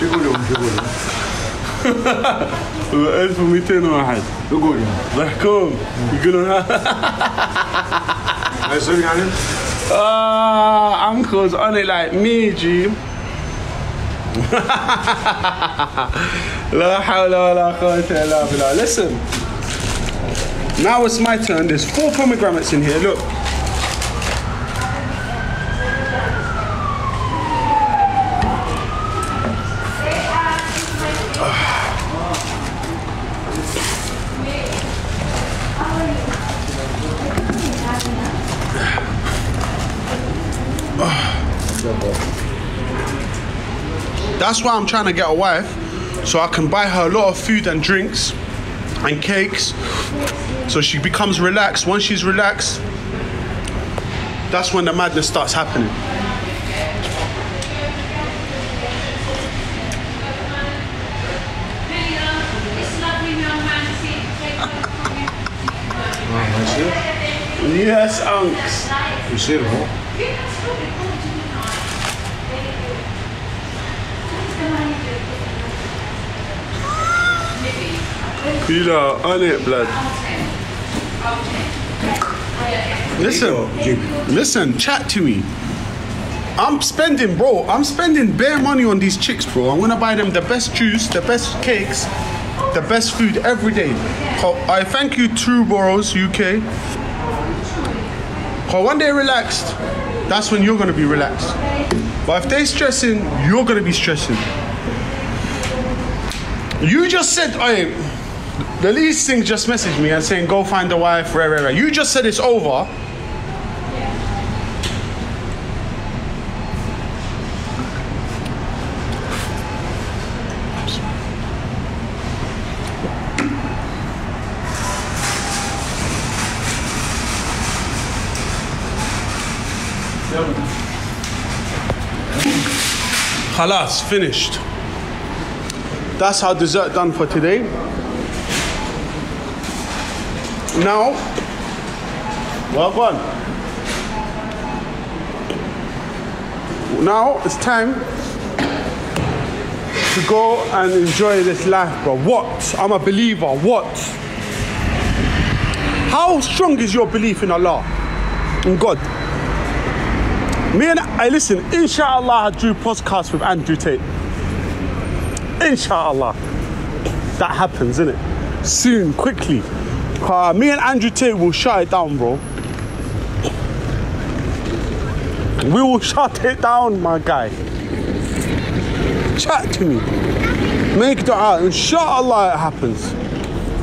شو يقولون شو يقولون؟ 1200 واحد يقول ضحكوهم يقولون هاي يصير يعني؟ آه انكلز اوني لايك ميجي لا حول ولا قوة الا بالله listen Now it's my turn. There's four pomegranates in here. Look. That's why I'm trying to get a wife, so I can buy her a lot of food and drinks and cakes, so she becomes relaxed. Once she's relaxed, that's when the madness starts happening. Yes, Unks. You see it, huh? Peter, on it, blood. Listen, listen, chat to me. I'm spending, bro. I'm spending bare money on these chicks, bro. I'm gonna buy them the best juice, the best cakes, the best food every day. I thank you, True Boros UK. Cause when they're relaxed, that's when you're gonna be relaxed. But if they're stressing, you're gonna be stressing. You just said, I. The least thing just messaged me and saying, go find a wife, rah, rah, rah. You just said it's over. Halas, finished. That's our dessert done for today. Now, well done. Now it's time to go and enjoy this life, bro. What? I'm a believer. What? How strong is your belief in Allah? In God? Me and I listen, inshallah, I do podcast with Andrew Tate. Inshallah. That happens, innit? Soon, quickly. Uh, me and Andrew Tate will shut it down, bro. We will shut it down, my guy. Chat to me. Make dua. Inshallah, it happens.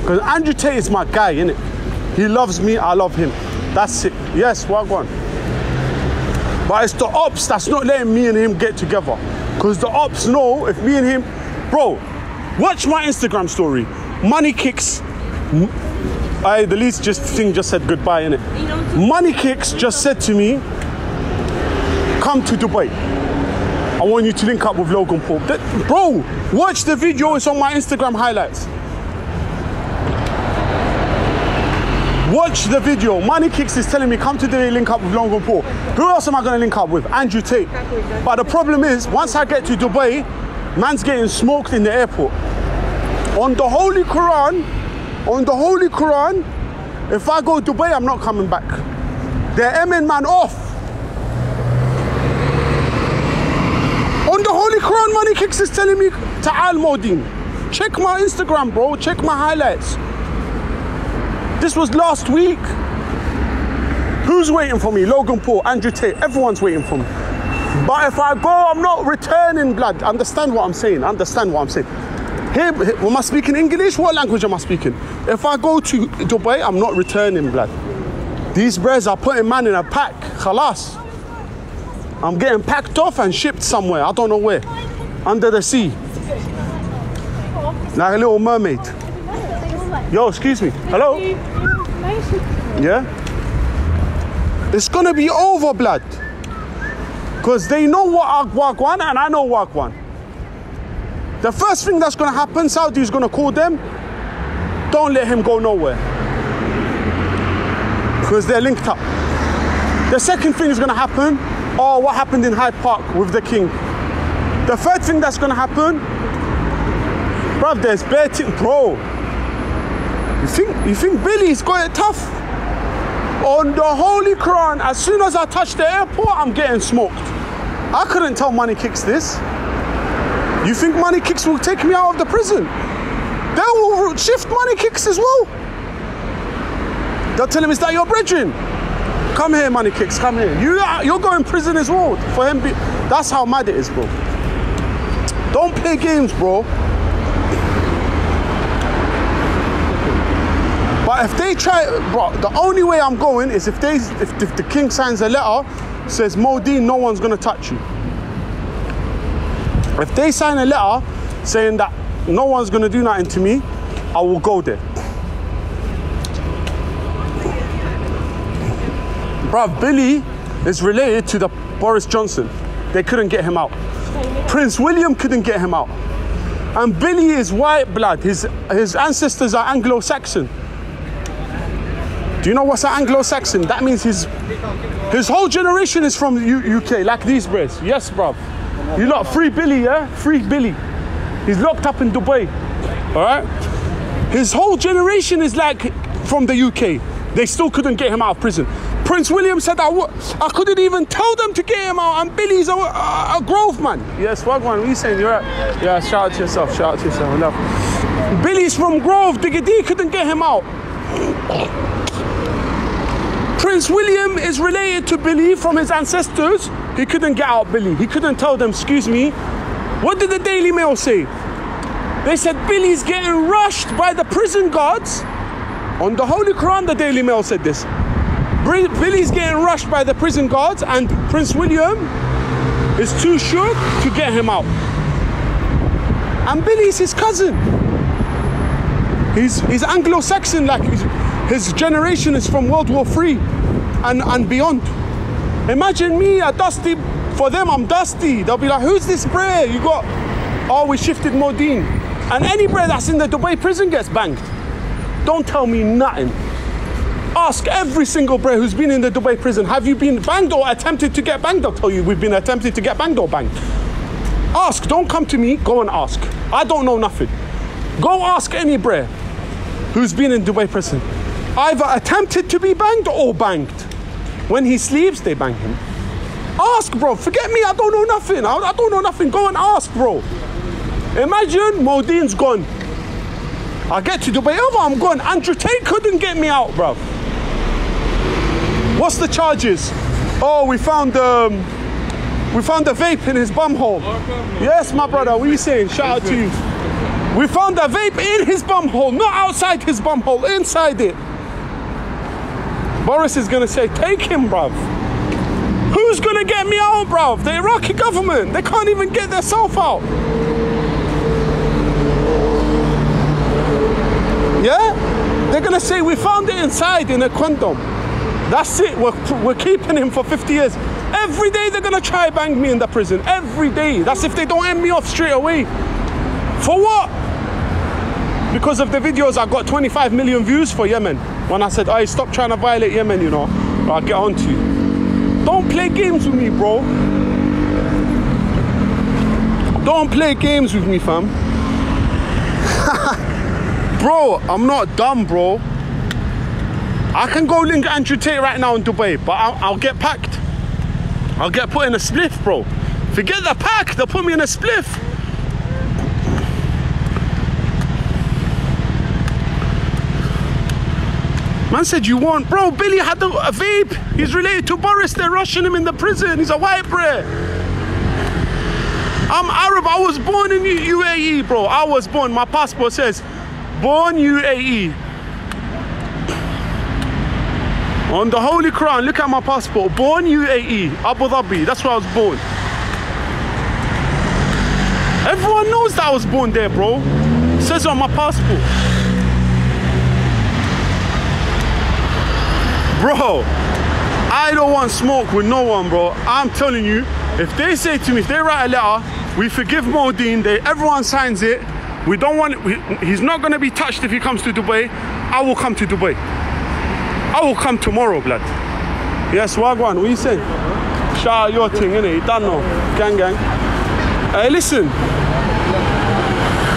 Because Andrew Tate is my guy, innit? He loves me, I love him. That's it. Yes, what on? But it's the ops that's not letting me and him get together. Because the ops know if me and him, bro, watch my Instagram story. Money kicks. I the least just thing just said goodbye in it. Money kicks just said to me, come to Dubai. I want you to link up with Logan Paul. That- bro, watch the video. It's on my Instagram highlights. Watch the video. Money Kicks is telling me come to today link up with Logan Paul. Who else am I gonna link up with? Andrew Tate. But the problem is, once I get to Dubai, man's getting smoked in the airport. On the Holy Quran, on the Holy Quran, If I go to Dubai, I'm not coming back. They're Emin man off. On the Holy Quran, Money Kicks is telling me Ta'al Modeen. Check my Instagram, bro. Check my highlights. This was last week. Who's waiting for me? Logan Paul, Andrew Tate, everyone's waiting for me. But if I go, I'm not returning blood. Understand what I'm saying? Understand what I'm saying? Here, am I speaking English? What language am I speaking? If I go to Dubai, I'm not returning blood. These breads are putting man in a pack. Khalas. I'm getting packed off and shipped somewhere. I don't know where. Under the sea. Like a little mermaid. Yo, excuse me. Hello? Yeah? It's gonna be over, blood. Because they know what Wagwan and I know Wagwan. The first thing that's gonna happen, Saudi is gonna call them. Don't let him go nowhere. Because they're linked up. The second thing is gonna happen, oh, what happened in Hyde Park with the king. The third thing that's gonna happen, bruv, there's bare bro. You think you think Billy's got it tough? On the Holy Quran, as soon as I touch the airport, I'm getting smoked. I couldn't tell Money Kicks this. You think Money Kicks will take me out of the prison? They will shift Money Kicks as well. They'll tell him, is that your brethren? Come here, Money Kicks, come here. You, you're going prison as well. For him, be, that's how mad it is, bro. Don't play games, bro. If they try, bro, the only way I'm going is if they, if, if the king signs a letter, says Modeen, no one's gonna touch you. If they sign a letter saying that no one's gonna do nothing to me, I will go there. Bruv, Billy is related to the Boris Johnson. They couldn't get him out. Prince William couldn't get him out. And Billy is white blood. His, his ancestors are Anglo-Saxon. Do you know what's an Anglo-Saxon? That means his his whole generation is from U- UK, like these bros. Yes, bruv. You lot, free Billy, yeah? Free Billy. He's locked up in Dubai. All right? His whole generation is like from the UK. They still couldn't get him out of prison. Prince William said, I, w- I couldn't even tell them to get him out, and Billy's a, a, a Grove man. Yes, Wagwan, what are you saying? You're right. Yeah, shout out to yourself, shout out to yourself. Enough. Billy's from Grove, Digga D couldn't get him out. Prince William is related to Billy from his ancestors. He couldn't get out Billy. He couldn't tell them, excuse me. What did the Daily Mail say? They said Billy's getting rushed by the prison guards. On the Holy Quran, the Daily Mail said this. Billy's getting rushed by the prison guards, and Prince William is too shook to get him out. And Billy's his cousin. He's, he's Anglo-Saxon, like his, his generation is from World War Three and, and beyond. Imagine me, a dusty, for them I'm dusty. They'll be like, who's this bray you got? Oh, we shifted Modeen. And any bray that's in the Dubai prison gets banged. Don't tell me nothing. Ask every single bray who's been in the Dubai prison, have you been banged or attempted to get banged? They'll tell you we've been attempted to get banged or banged. Ask, don't come to me, go and ask. I don't know nothing. Go ask any bray who's been in Dubai prison. Either attempted to be banged or banged. When he sleeps, they bang him. Ask, bro. Forget me. I don't know nothing. I, I don't know nothing. Go and ask, bro. Imagine Modeen's gone. I get to Dubai, oh, I'm gone. Andrew Tate couldn't get me out, bro. What's the charges? Oh, we found um, we found a vape in his bum hole. Yes, my brother. What are you saying? Shout out to you. We found a vape in his bum hole, not outside his bum hole, inside it. Boris is gonna say, take him, bruv. Who's gonna get me out, bruv? The Iraqi government. They can't even get themselves out. Yeah? They're gonna say, we found it inside in a condom. That's it. We're, we're keeping him for 50 years. Every day they're gonna try bang me in the prison. Every day. That's if they don't end me off straight away. For what? Because of the videos, I got 25 million views for Yemen. When I said, hey, stop trying to violate Yemen, you know, I'll get on to you. Don't play games with me, bro. Don't play games with me, fam. bro, I'm not dumb, bro. I can go link Andrew Tate right now in Dubai, but I'll, I'll get packed. I'll get put in a spliff, bro. Forget the pack, they'll put me in a spliff. Man said you want, bro. Billy had a, a vape. He's related to Boris. They're rushing him in the prison. He's a white bro. I'm Arab. I was born in UAE, bro. I was born. My passport says born UAE. On the Holy Quran, look at my passport. Born UAE, Abu Dhabi. That's where I was born. Everyone knows that I was born there, bro. says on my passport. Bro, I don't want smoke with no one, bro. I'm telling you, if they say to me, if they write a letter, we forgive Modeen, they everyone signs it. We don't want we, he's not gonna be touched if he comes to Dubai. I will come to Dubai. I will come tomorrow, blood. Yes, Wagwan, what you saying? Shout out your thing, innit? You don't know. Gang gang. Hey, listen.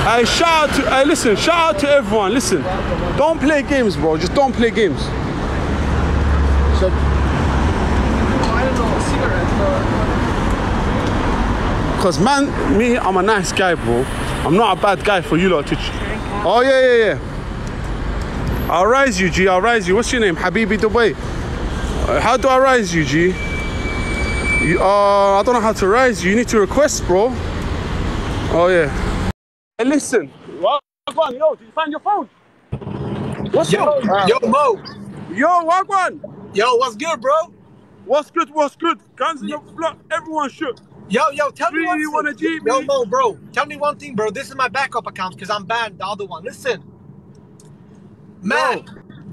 Hey, shout out to hey listen, shout out to everyone. Listen. Don't play games, bro. Just don't play games. Because man, me, I'm a nice guy, bro. I'm not a bad guy for you lot to... Oh, yeah, yeah, yeah. I'll rise you, G. I'll rise you. What's your name? Habibi Dubai. Uh, how do I rise you, G? You, uh, I don't know how to rise you. You need to request, bro. Oh, yeah. Hey, listen. What? Wagwan, yo, did you find your phone? What's Yo, your... yo, Mo. Yo, Wagwan. Yo, what's good, bro? What's good, what's good? Guns in the block, everyone should. Yo, yo, tell me Really one thing. G Yo? Mo, bro, tell me one thing, bro. This is my backup account because I'm banned. The other one. Listen, man.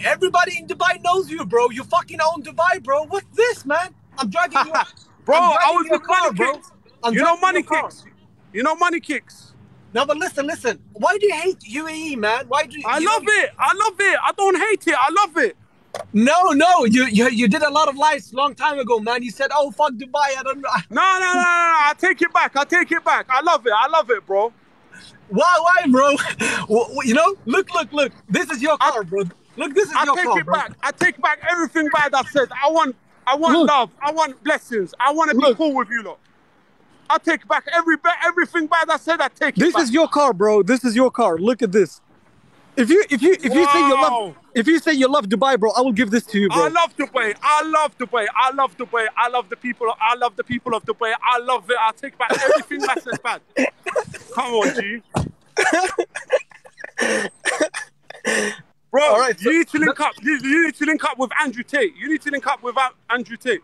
Everybody in Dubai knows you, bro. You fucking own Dubai, bro. What's this, man? I'm driving you. Bro, I was with car, bro. kicks. I'm You know money car. kicks. You know money kicks. No, but listen, listen. Why do you hate UAE, man? Why do you? I love it. I love it. I don't hate it. I love it. No, no. You, you you did a lot of lies long time ago, man. You said, "Oh fuck Dubai." I don't know. No, no, no, no, no. I take it back. I take it back. I love it. I love it, bro. Why, why, bro? You know, look, look, look. This is your car, bro. Look, this is I your car. I take it bro. back. I take back everything bad I said. I want, I want Look. love. I want blessings. I want to be cool with you lot. I take back every everything bad I said. I take it back. This back. is your car, bro. This is your car. Look at this. If you if you if you say you love if you say you love Dubai, bro, I will give this to you, bro. I love Dubai. I love Dubai. I love Dubai. I love the people. I love the people of Dubai. I love it. I take back everything said bad. Come on, G. Bro, All right, so- you need to link up. You, you need to link up with Andrew Tate. You need to link up with An- Andrew Tate.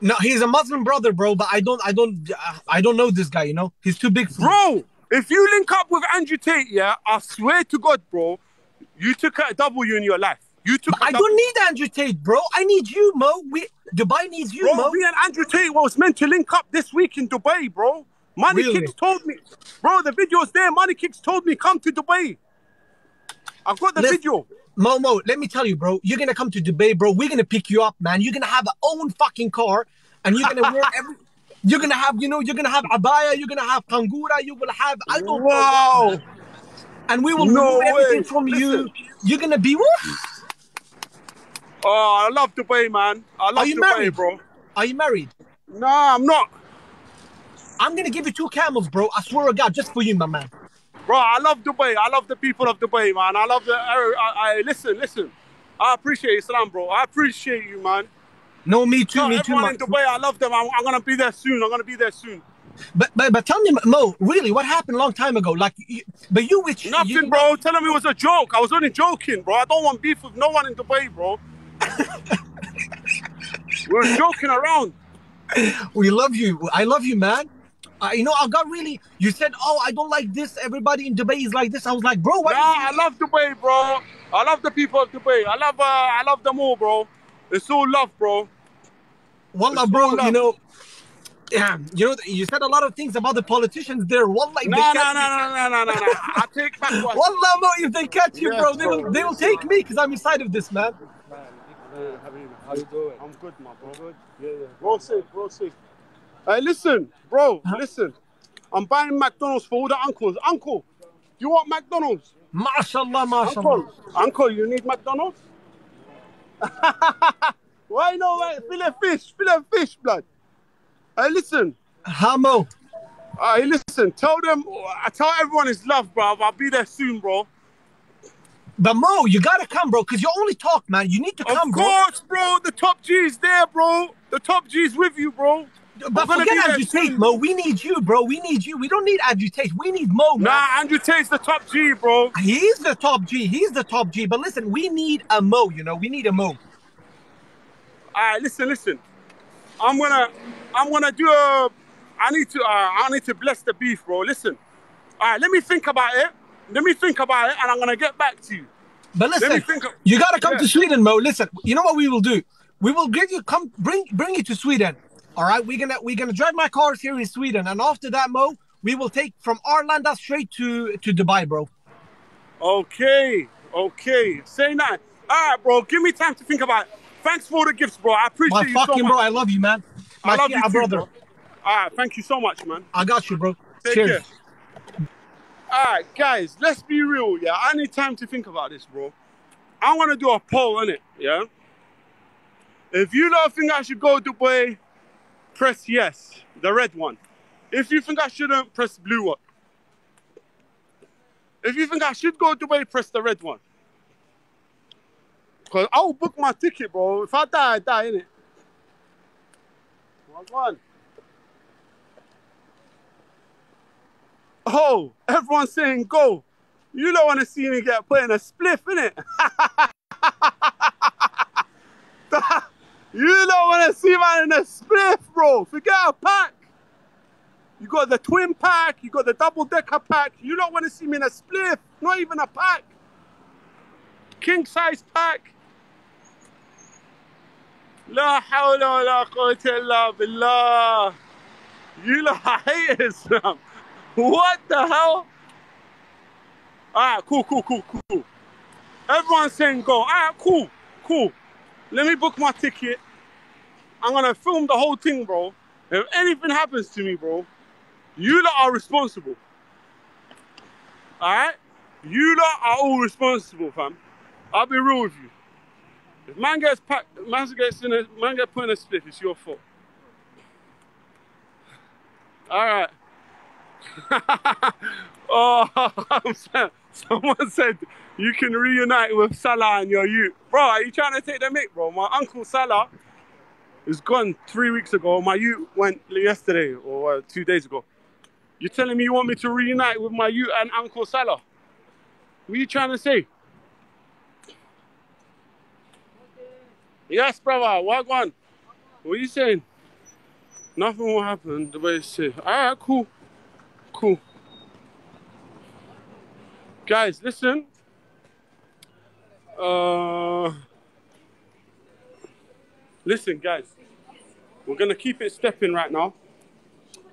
no, he's a Muslim brother, bro. But I don't I don't I don't know this guy. You know, he's too big for me. Bro, if you link up with Andrew Tate, yeah, I swear to God, bro, you took a W in your life. You took. I don't need Andrew Tate, bro. I need you, Mo. We Dubai needs you, Bro, Mo. me and Andrew Tate was meant to link up this week in Dubai, bro. Money Really? Kicks told me, bro. The video's there. Money Kicks told me come to Dubai. I've got the Listen, video. Mo, Mo, let me tell you, bro. You're gonna come to Dubai, bro. We're gonna pick you up, man. You're gonna have your own fucking car, and you're gonna wear every. You're gonna have, you know, you're gonna have abaya. You're gonna have kandura. You will have, I. Wow. And we will No remove everything from you. Listen. You're gonna be what? Oh, I love Dubai, man. I love Are you Dubai, married? bro. Are you married? Nah, I'm not. I'm gonna give you two camels, bro. I swear to God, just for you, my man. Bro, I love Dubai. I love the people of Dubai, man. I love the. I, I, I- listen, listen. I appreciate Islam, bro. I appreciate you, man. No, me too, No, me too, everyone man. in Dubai, I love them. I'm, I'm gonna be there soon. I'm gonna be there soon. But, but but tell me, Mo, really, what happened a long time ago? Like, you, but you with Nothing, you, bro. Tell him it was a joke. I was only joking, bro. I don't want beef with no one in Dubai, bro. We're joking around. We love you. I love you, man. Uh, you know, I got really. You said, "Oh, I don't like this. Everybody in Dubai is like this." I was like, "Bro, what?" Nah, I love Dubai, bro. I love the people of Dubai. I love, uh, I love them all, bro. It's all love, bro. Wallah, It's bro. all love. You know, yeah. You know, you said a lot of things about the politicians there. Wallah, if No, they no, no, no, no, no, no, no. I take back what. Wallah, Mo, if they catch you, Yes, bro, they bro. will they will take me because I'm inside of this, man. man How you doing? I'm good, my bro. Good. Yeah, yeah. Bro, safe, bro, safe. Hey, listen, bro, listen. I'm buying McDonald's for all the uncles. Uncle, you want McDonald's? Mashallah, mashallah. Uncle, uncle, you need McDonald's? Why no right? Fillet fish, fillet fish, blood. Hey, listen. Hamo. Hey, listen. Tell them. I tell everyone it's love, bro. I'll be there soon, bro. But Mo, you gotta come, bro, because you only talk, man. You need to come, bro. of bro. course, bro. The top G is there, bro. The top G is with you, bro. But I'm forget Andrew Tate. Mo. We need you, bro. We need you. We don't need Andrew Tate. We need Mo, man. Nah, Andrew Tate's the top G, bro. He's the top G. He's the top G. But listen, we need a Mo, you know. We need a Mo. All right, listen, listen. I'm gonna, I'm gonna do a. I need to, uh, I need to bless the beef, bro. Listen. All right, let me think about it. Let me think about it, and I'm gonna get back to you. But listen, think of- you gotta come Yeah. to Sweden, Mo. Listen, you know what we will do? We will give you come bring bring you to Sweden. All right, we're gonna we're gonna drive my cars here in Sweden, and after that, Mo, we will take from Arlanda straight to to Dubai, bro. Okay, okay. Say that. All right, bro. Give me time to think about it. Thanks for the gifts, bro. I appreciate My you so much. bro, I love you, man. My I love you too, brother. bro. All right, thank you so much, man. I got you, bro. Take Cheers. care. All right, guys, let's be real. Yeah, I need time to think about this, bro. I want to do a poll, on it, Yeah. If you don't think I should go to Dubai, press yes, the red one. If you think I shouldn't, press blue one. If you think I should go Dubai, press the red one. Cause I'll book my ticket, bro. If I die, I die, innit? One, one. Oh, everyone's saying go. You don't want to see me get put in a spliff, innit? you don't want to see man in a spliff, bro. Forget a pack. You got the twin pack, you got the double decker pack. You don't want to see me in a spliff, not even a pack. King size pack. لا حول ولا قوة إلا بالله. You lot are haters, fam. What the hell? Alright, cool, cool, cool, cool. Everyone's saying go. Alright, cool, cool. Let me book my ticket. I'm gonna film the whole thing, bro. If anything happens to me, bro, you lot are responsible. Alright? You lot are all responsible, fam. I'll be real with you. If man gets packed, man gets in a man get put in a it's your fault. Alright. oh, someone said you can reunite with Salah and your youth. Bro, are you trying to take the mic, bro? My uncle Salah is gone three weeks ago. My youth went yesterday or uh, two days ago. You're telling me you want me to reunite with my youth and Uncle Salah? What are you trying to say? Yes, brother. What one? What are you saying? Nothing will happen the way it's said. Alright, cool. Cool. Guys, listen. Uh listen, guys. We're gonna keep it stepping right now.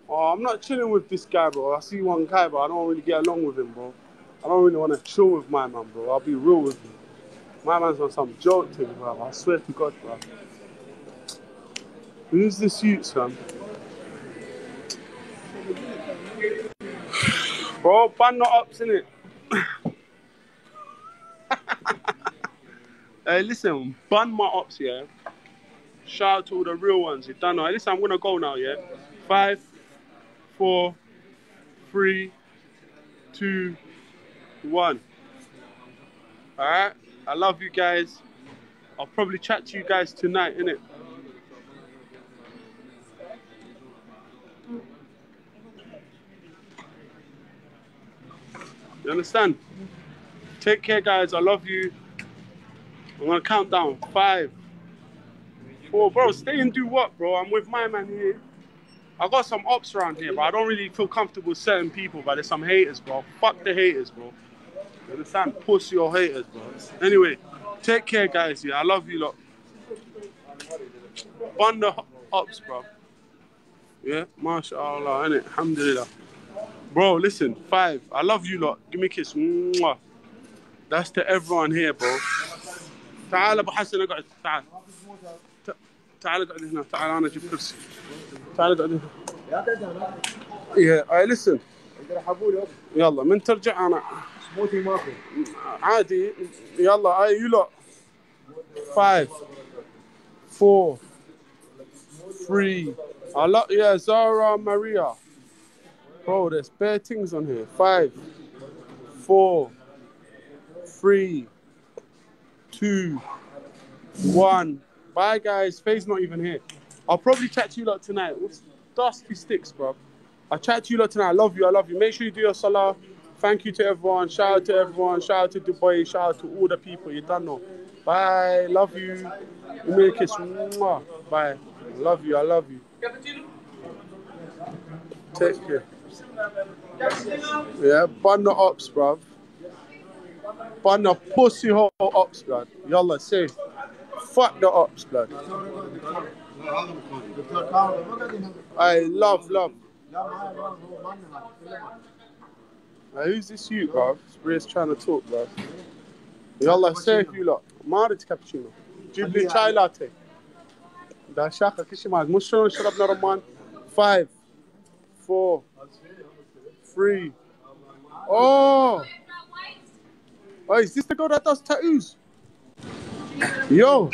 Oh, I'm not chilling with this guy, bro. I see one guy, but I don't really get along with him, bro. I don't really want to chill with my man, bro. I'll be real with you. My man's on some joke thing, bro. I swear to God, bro. Who's this youth, fam? Bro, ban not ups, innit? Hey, listen, ban my ops, yeah? Shout out to all the real ones. You done now. Listen, I'm gonna go now, yeah? Five, four, three, two, one. Alright? I love you guys. I'll probably chat to you guys tonight, innit? You understand? Take care, guys. I love you. I'm gonna count down. Five. Four. Bro, stay and do what, bro? I'm with my man here. I got some ops around here, but I don't really feel comfortable with certain people, but there's some haters, bro. Fuck the haters, bro. You understand? Pussy or haters, bro. Anyway, take care, guys. Yeah, I love you lot. Bun the ops, bro. Yeah, mashallah, innit? Alhamdulillah. Bro, listen, five. I love you lot. Give me a kiss. Mwah. That's to everyone here, bro. تعال ابو حسن اقعد. تعال. تعال اقعد هنا. تعال أنا أجيب كرسي. تعال اقعد هنا. Yeah, I listen. يلا من ترجع أنا. ماكو عادي. يلا اي four, three. I love yeah, Zara Maria. Bro, there's bare things on here. Five, four, three, two, one. Bye guys. Faye's not even here. I'll probably chat to you lot tonight. Dusty sticks, bro? I'll chat to you lot tonight. I love you. I love you. Make sure you do your salah. Thank you to everyone. Shout out to everyone. Shout out to Dubai. Shout out to all the people. You done know. Bye. Love you. Me a kiss. Mwah. Bye. Love you. I love you. Take care. Yeah, bun the ops, bruv. Pan the pussy hoe ops, blood. Yalla, safe. Fuck the ups, blood. I love, love. Now, who's this you, bro? Spray's trying to talk, bruv. Yalla, say if you lot. Marit cappuccino. Ghibli chai latte. Da shaka kishimal. Mushroom shrub naraman. Five, four, three. Oh! Oh, is this the girl that does tattoos? Yo!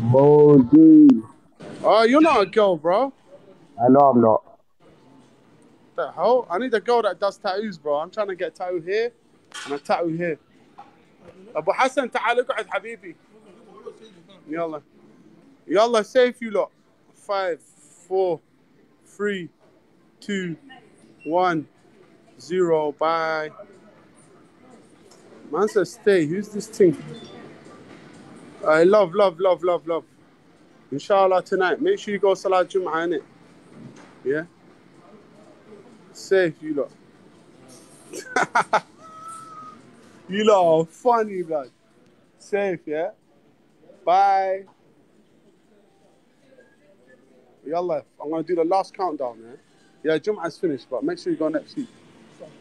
Modi. Oh, you're not a girl, bro. I know I'm not. The hell? I need a girl that does tattoos, bro. I'm trying to get a tattoo here and a tattoo here. ابو حسن تعال اقعد حبيبي يلا يلا safe you lot 5 4 3 2 1 0 bye man says stay who's this thing uh, I love love love love love inshallah tonight make sure you go salat jum'ah innit yeah safe you lot You lot are funny, blood. Safe, yeah? Bye. Yalla, I'm going to do the last countdown, yeah? Yeah, Jum'ah's finished, but make sure you go next week.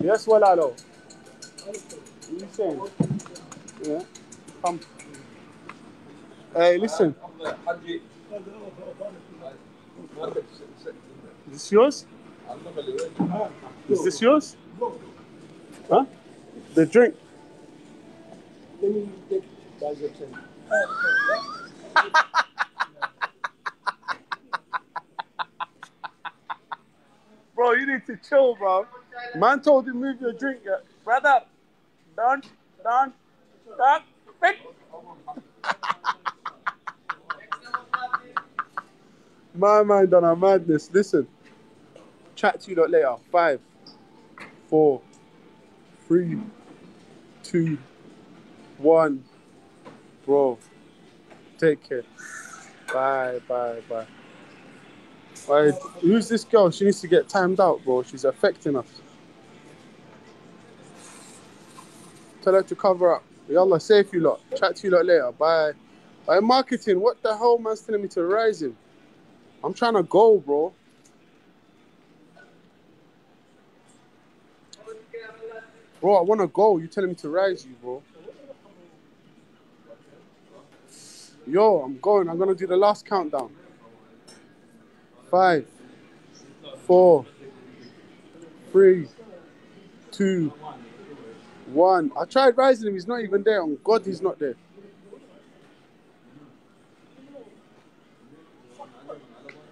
Yes, well, hello. Saying? Yeah? Come. Hey, listen. Is this yours? Is this yours? Huh? The drink. Bro, you need to chill, bro. Man told you move your drink. Brother, don't, don't, stop. Quick. My mind on a madness. Listen, chat to you lot later. Five, four, three, two, one. Bro, take care. Bye, bye, bye. Alright, who's this girl? She needs to get timed out, bro. She's affecting us. Tell her to cover up. Yalla, safe you lot. Chat to you lot later. Bye. Bye, marketing. What the hell, man's telling me to rise him? I'm trying to go, bro. Bro, I want to go. You telling me to rise you, bro. Yo, I'm going. I'm gonna do the last countdown. Five, four, three, two, one. I tried rising him. He's not even there. On God, he's not there.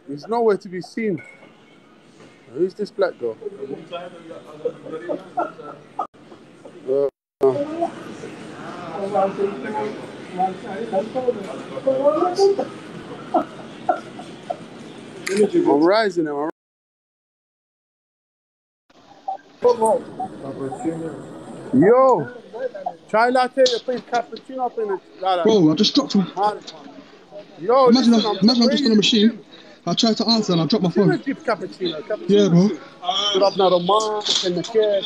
He's nowhere to be seen. Who's this black girl? I'm rising him. I'm Yo, try latte, please cappuccino up in it. Bro, I just dropped one. Yo, imagine, listen, I, I'm, imagine I'm just on a machine. I tried to answer and I dropped my phone. Cappuccino, cappuccino. Yeah, bro. Drop another mark in the kid.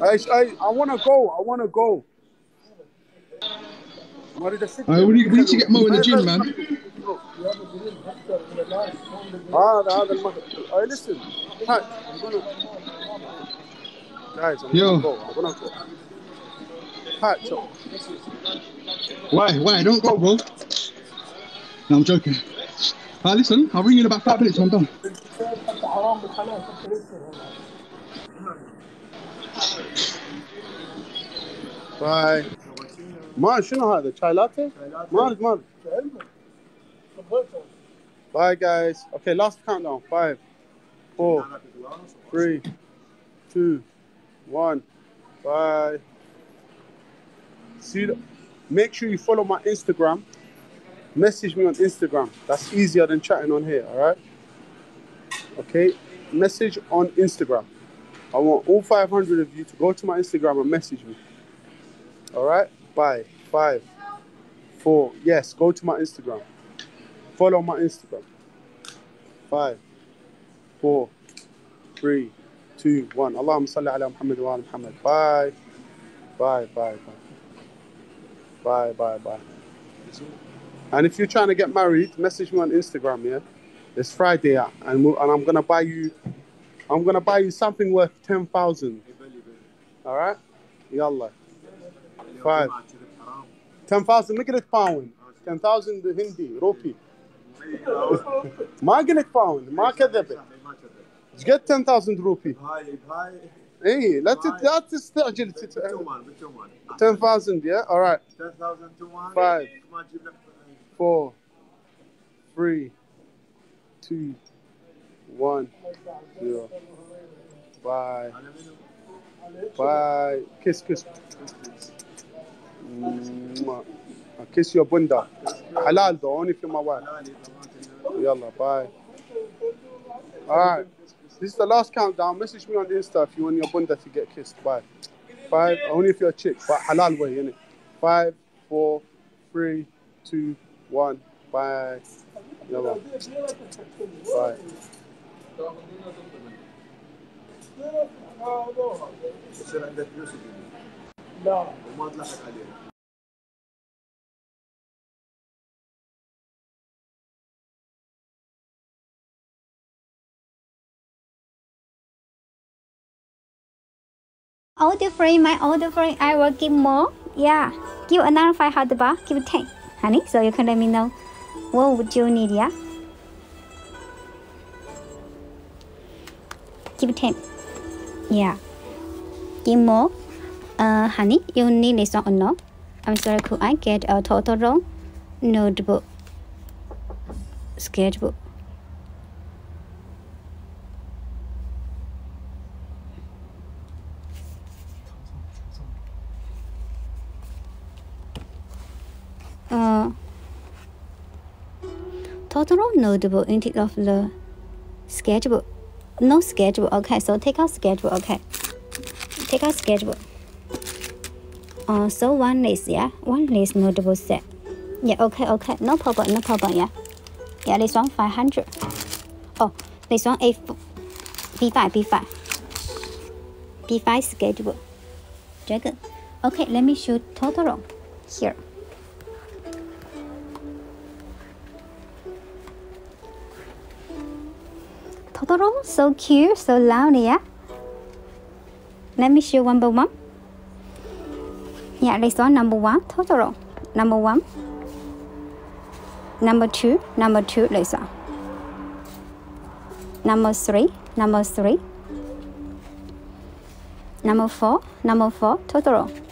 I, I, I want to go. I want to go. What did I say? We, need, we need to get Mo in the gym, man. Ah, the other. Hey, listen. Pat, I'm gonna. Guys, I'm Yo. gonna go. I'm gonna go. Pat, so Why? Why? Don't go, bro. No, I'm joking. Uh, listen, I'll ring you in about five minutes when I'm done. bye. ما شنو هذا شاي لاتيه؟ ما ما Bye guys. Okay, last countdown. Five, four, three, two, one. Bye. See, make sure you follow my Instagram. Message me on Instagram. That's easier than chatting on here. All right. Okay. Message on Instagram. I want all 500 of you to go to my Instagram and message me. All right. Bye. Five, four. Yes. Go to my Instagram. Follow my Instagram. Five, four, three, two, one. اللهم صل على محمد وآل محمد. Bye. Bye. Bye. Bye. Bye. Bye. Bye. And if you're trying to get married, message me on Instagram. Yeah. It's Friday, yeah, and we'll, and I'm gonna buy you. I'm gonna buy you something worth ten thousand. All right. Yalla. Five. Ten thousand. Look at it pound. Ten thousand Hindi rupee. ما قلت باوند ما كذبت ايش قد 10000 روبي؟ بهاي بهاي اي لا تت- لا تستعجل تت- بتومان بتومان 10000 yeah all right 10000 تومان Five. ما تجيب لك four three two one zero bye bye kiss kiss Mwah. kiss your bunda halal though only for my This is the last countdown. Message me on Insta if you want your bunda to get kissed. Bye. Five, only if you're a chick, but halal way, innit? Five, four, three, two, one. Bye. Bye. No. Older friend, my older friend, I will give more. Yeah, give another 500 baht, give 10. Honey, so you can let me know what would you need, yeah? Give 10. Yeah. Give more. Uh, honey, you need this one or no? I'm sorry, could I get a Totoro? Notebook. Sketchbook. Uh, Totoro notebook instead of the schedule. No schedule. Okay, so take out schedule. Okay, take out schedule. Uh, so one list, yeah, one list notebook set. Yeah, okay, okay, no problem, no problem. Yeah, yeah, this one five hundred. Oh, this one A B five, B five, B five sketchbook. Dragon. Okay, let me show total here. Totoro, so cute, so loud, yeah. Let me show one by one. Yeah, this one number one, Totoro. Number one. Number two, number two, this one. Number three, number three. Number four, number four, Totoro.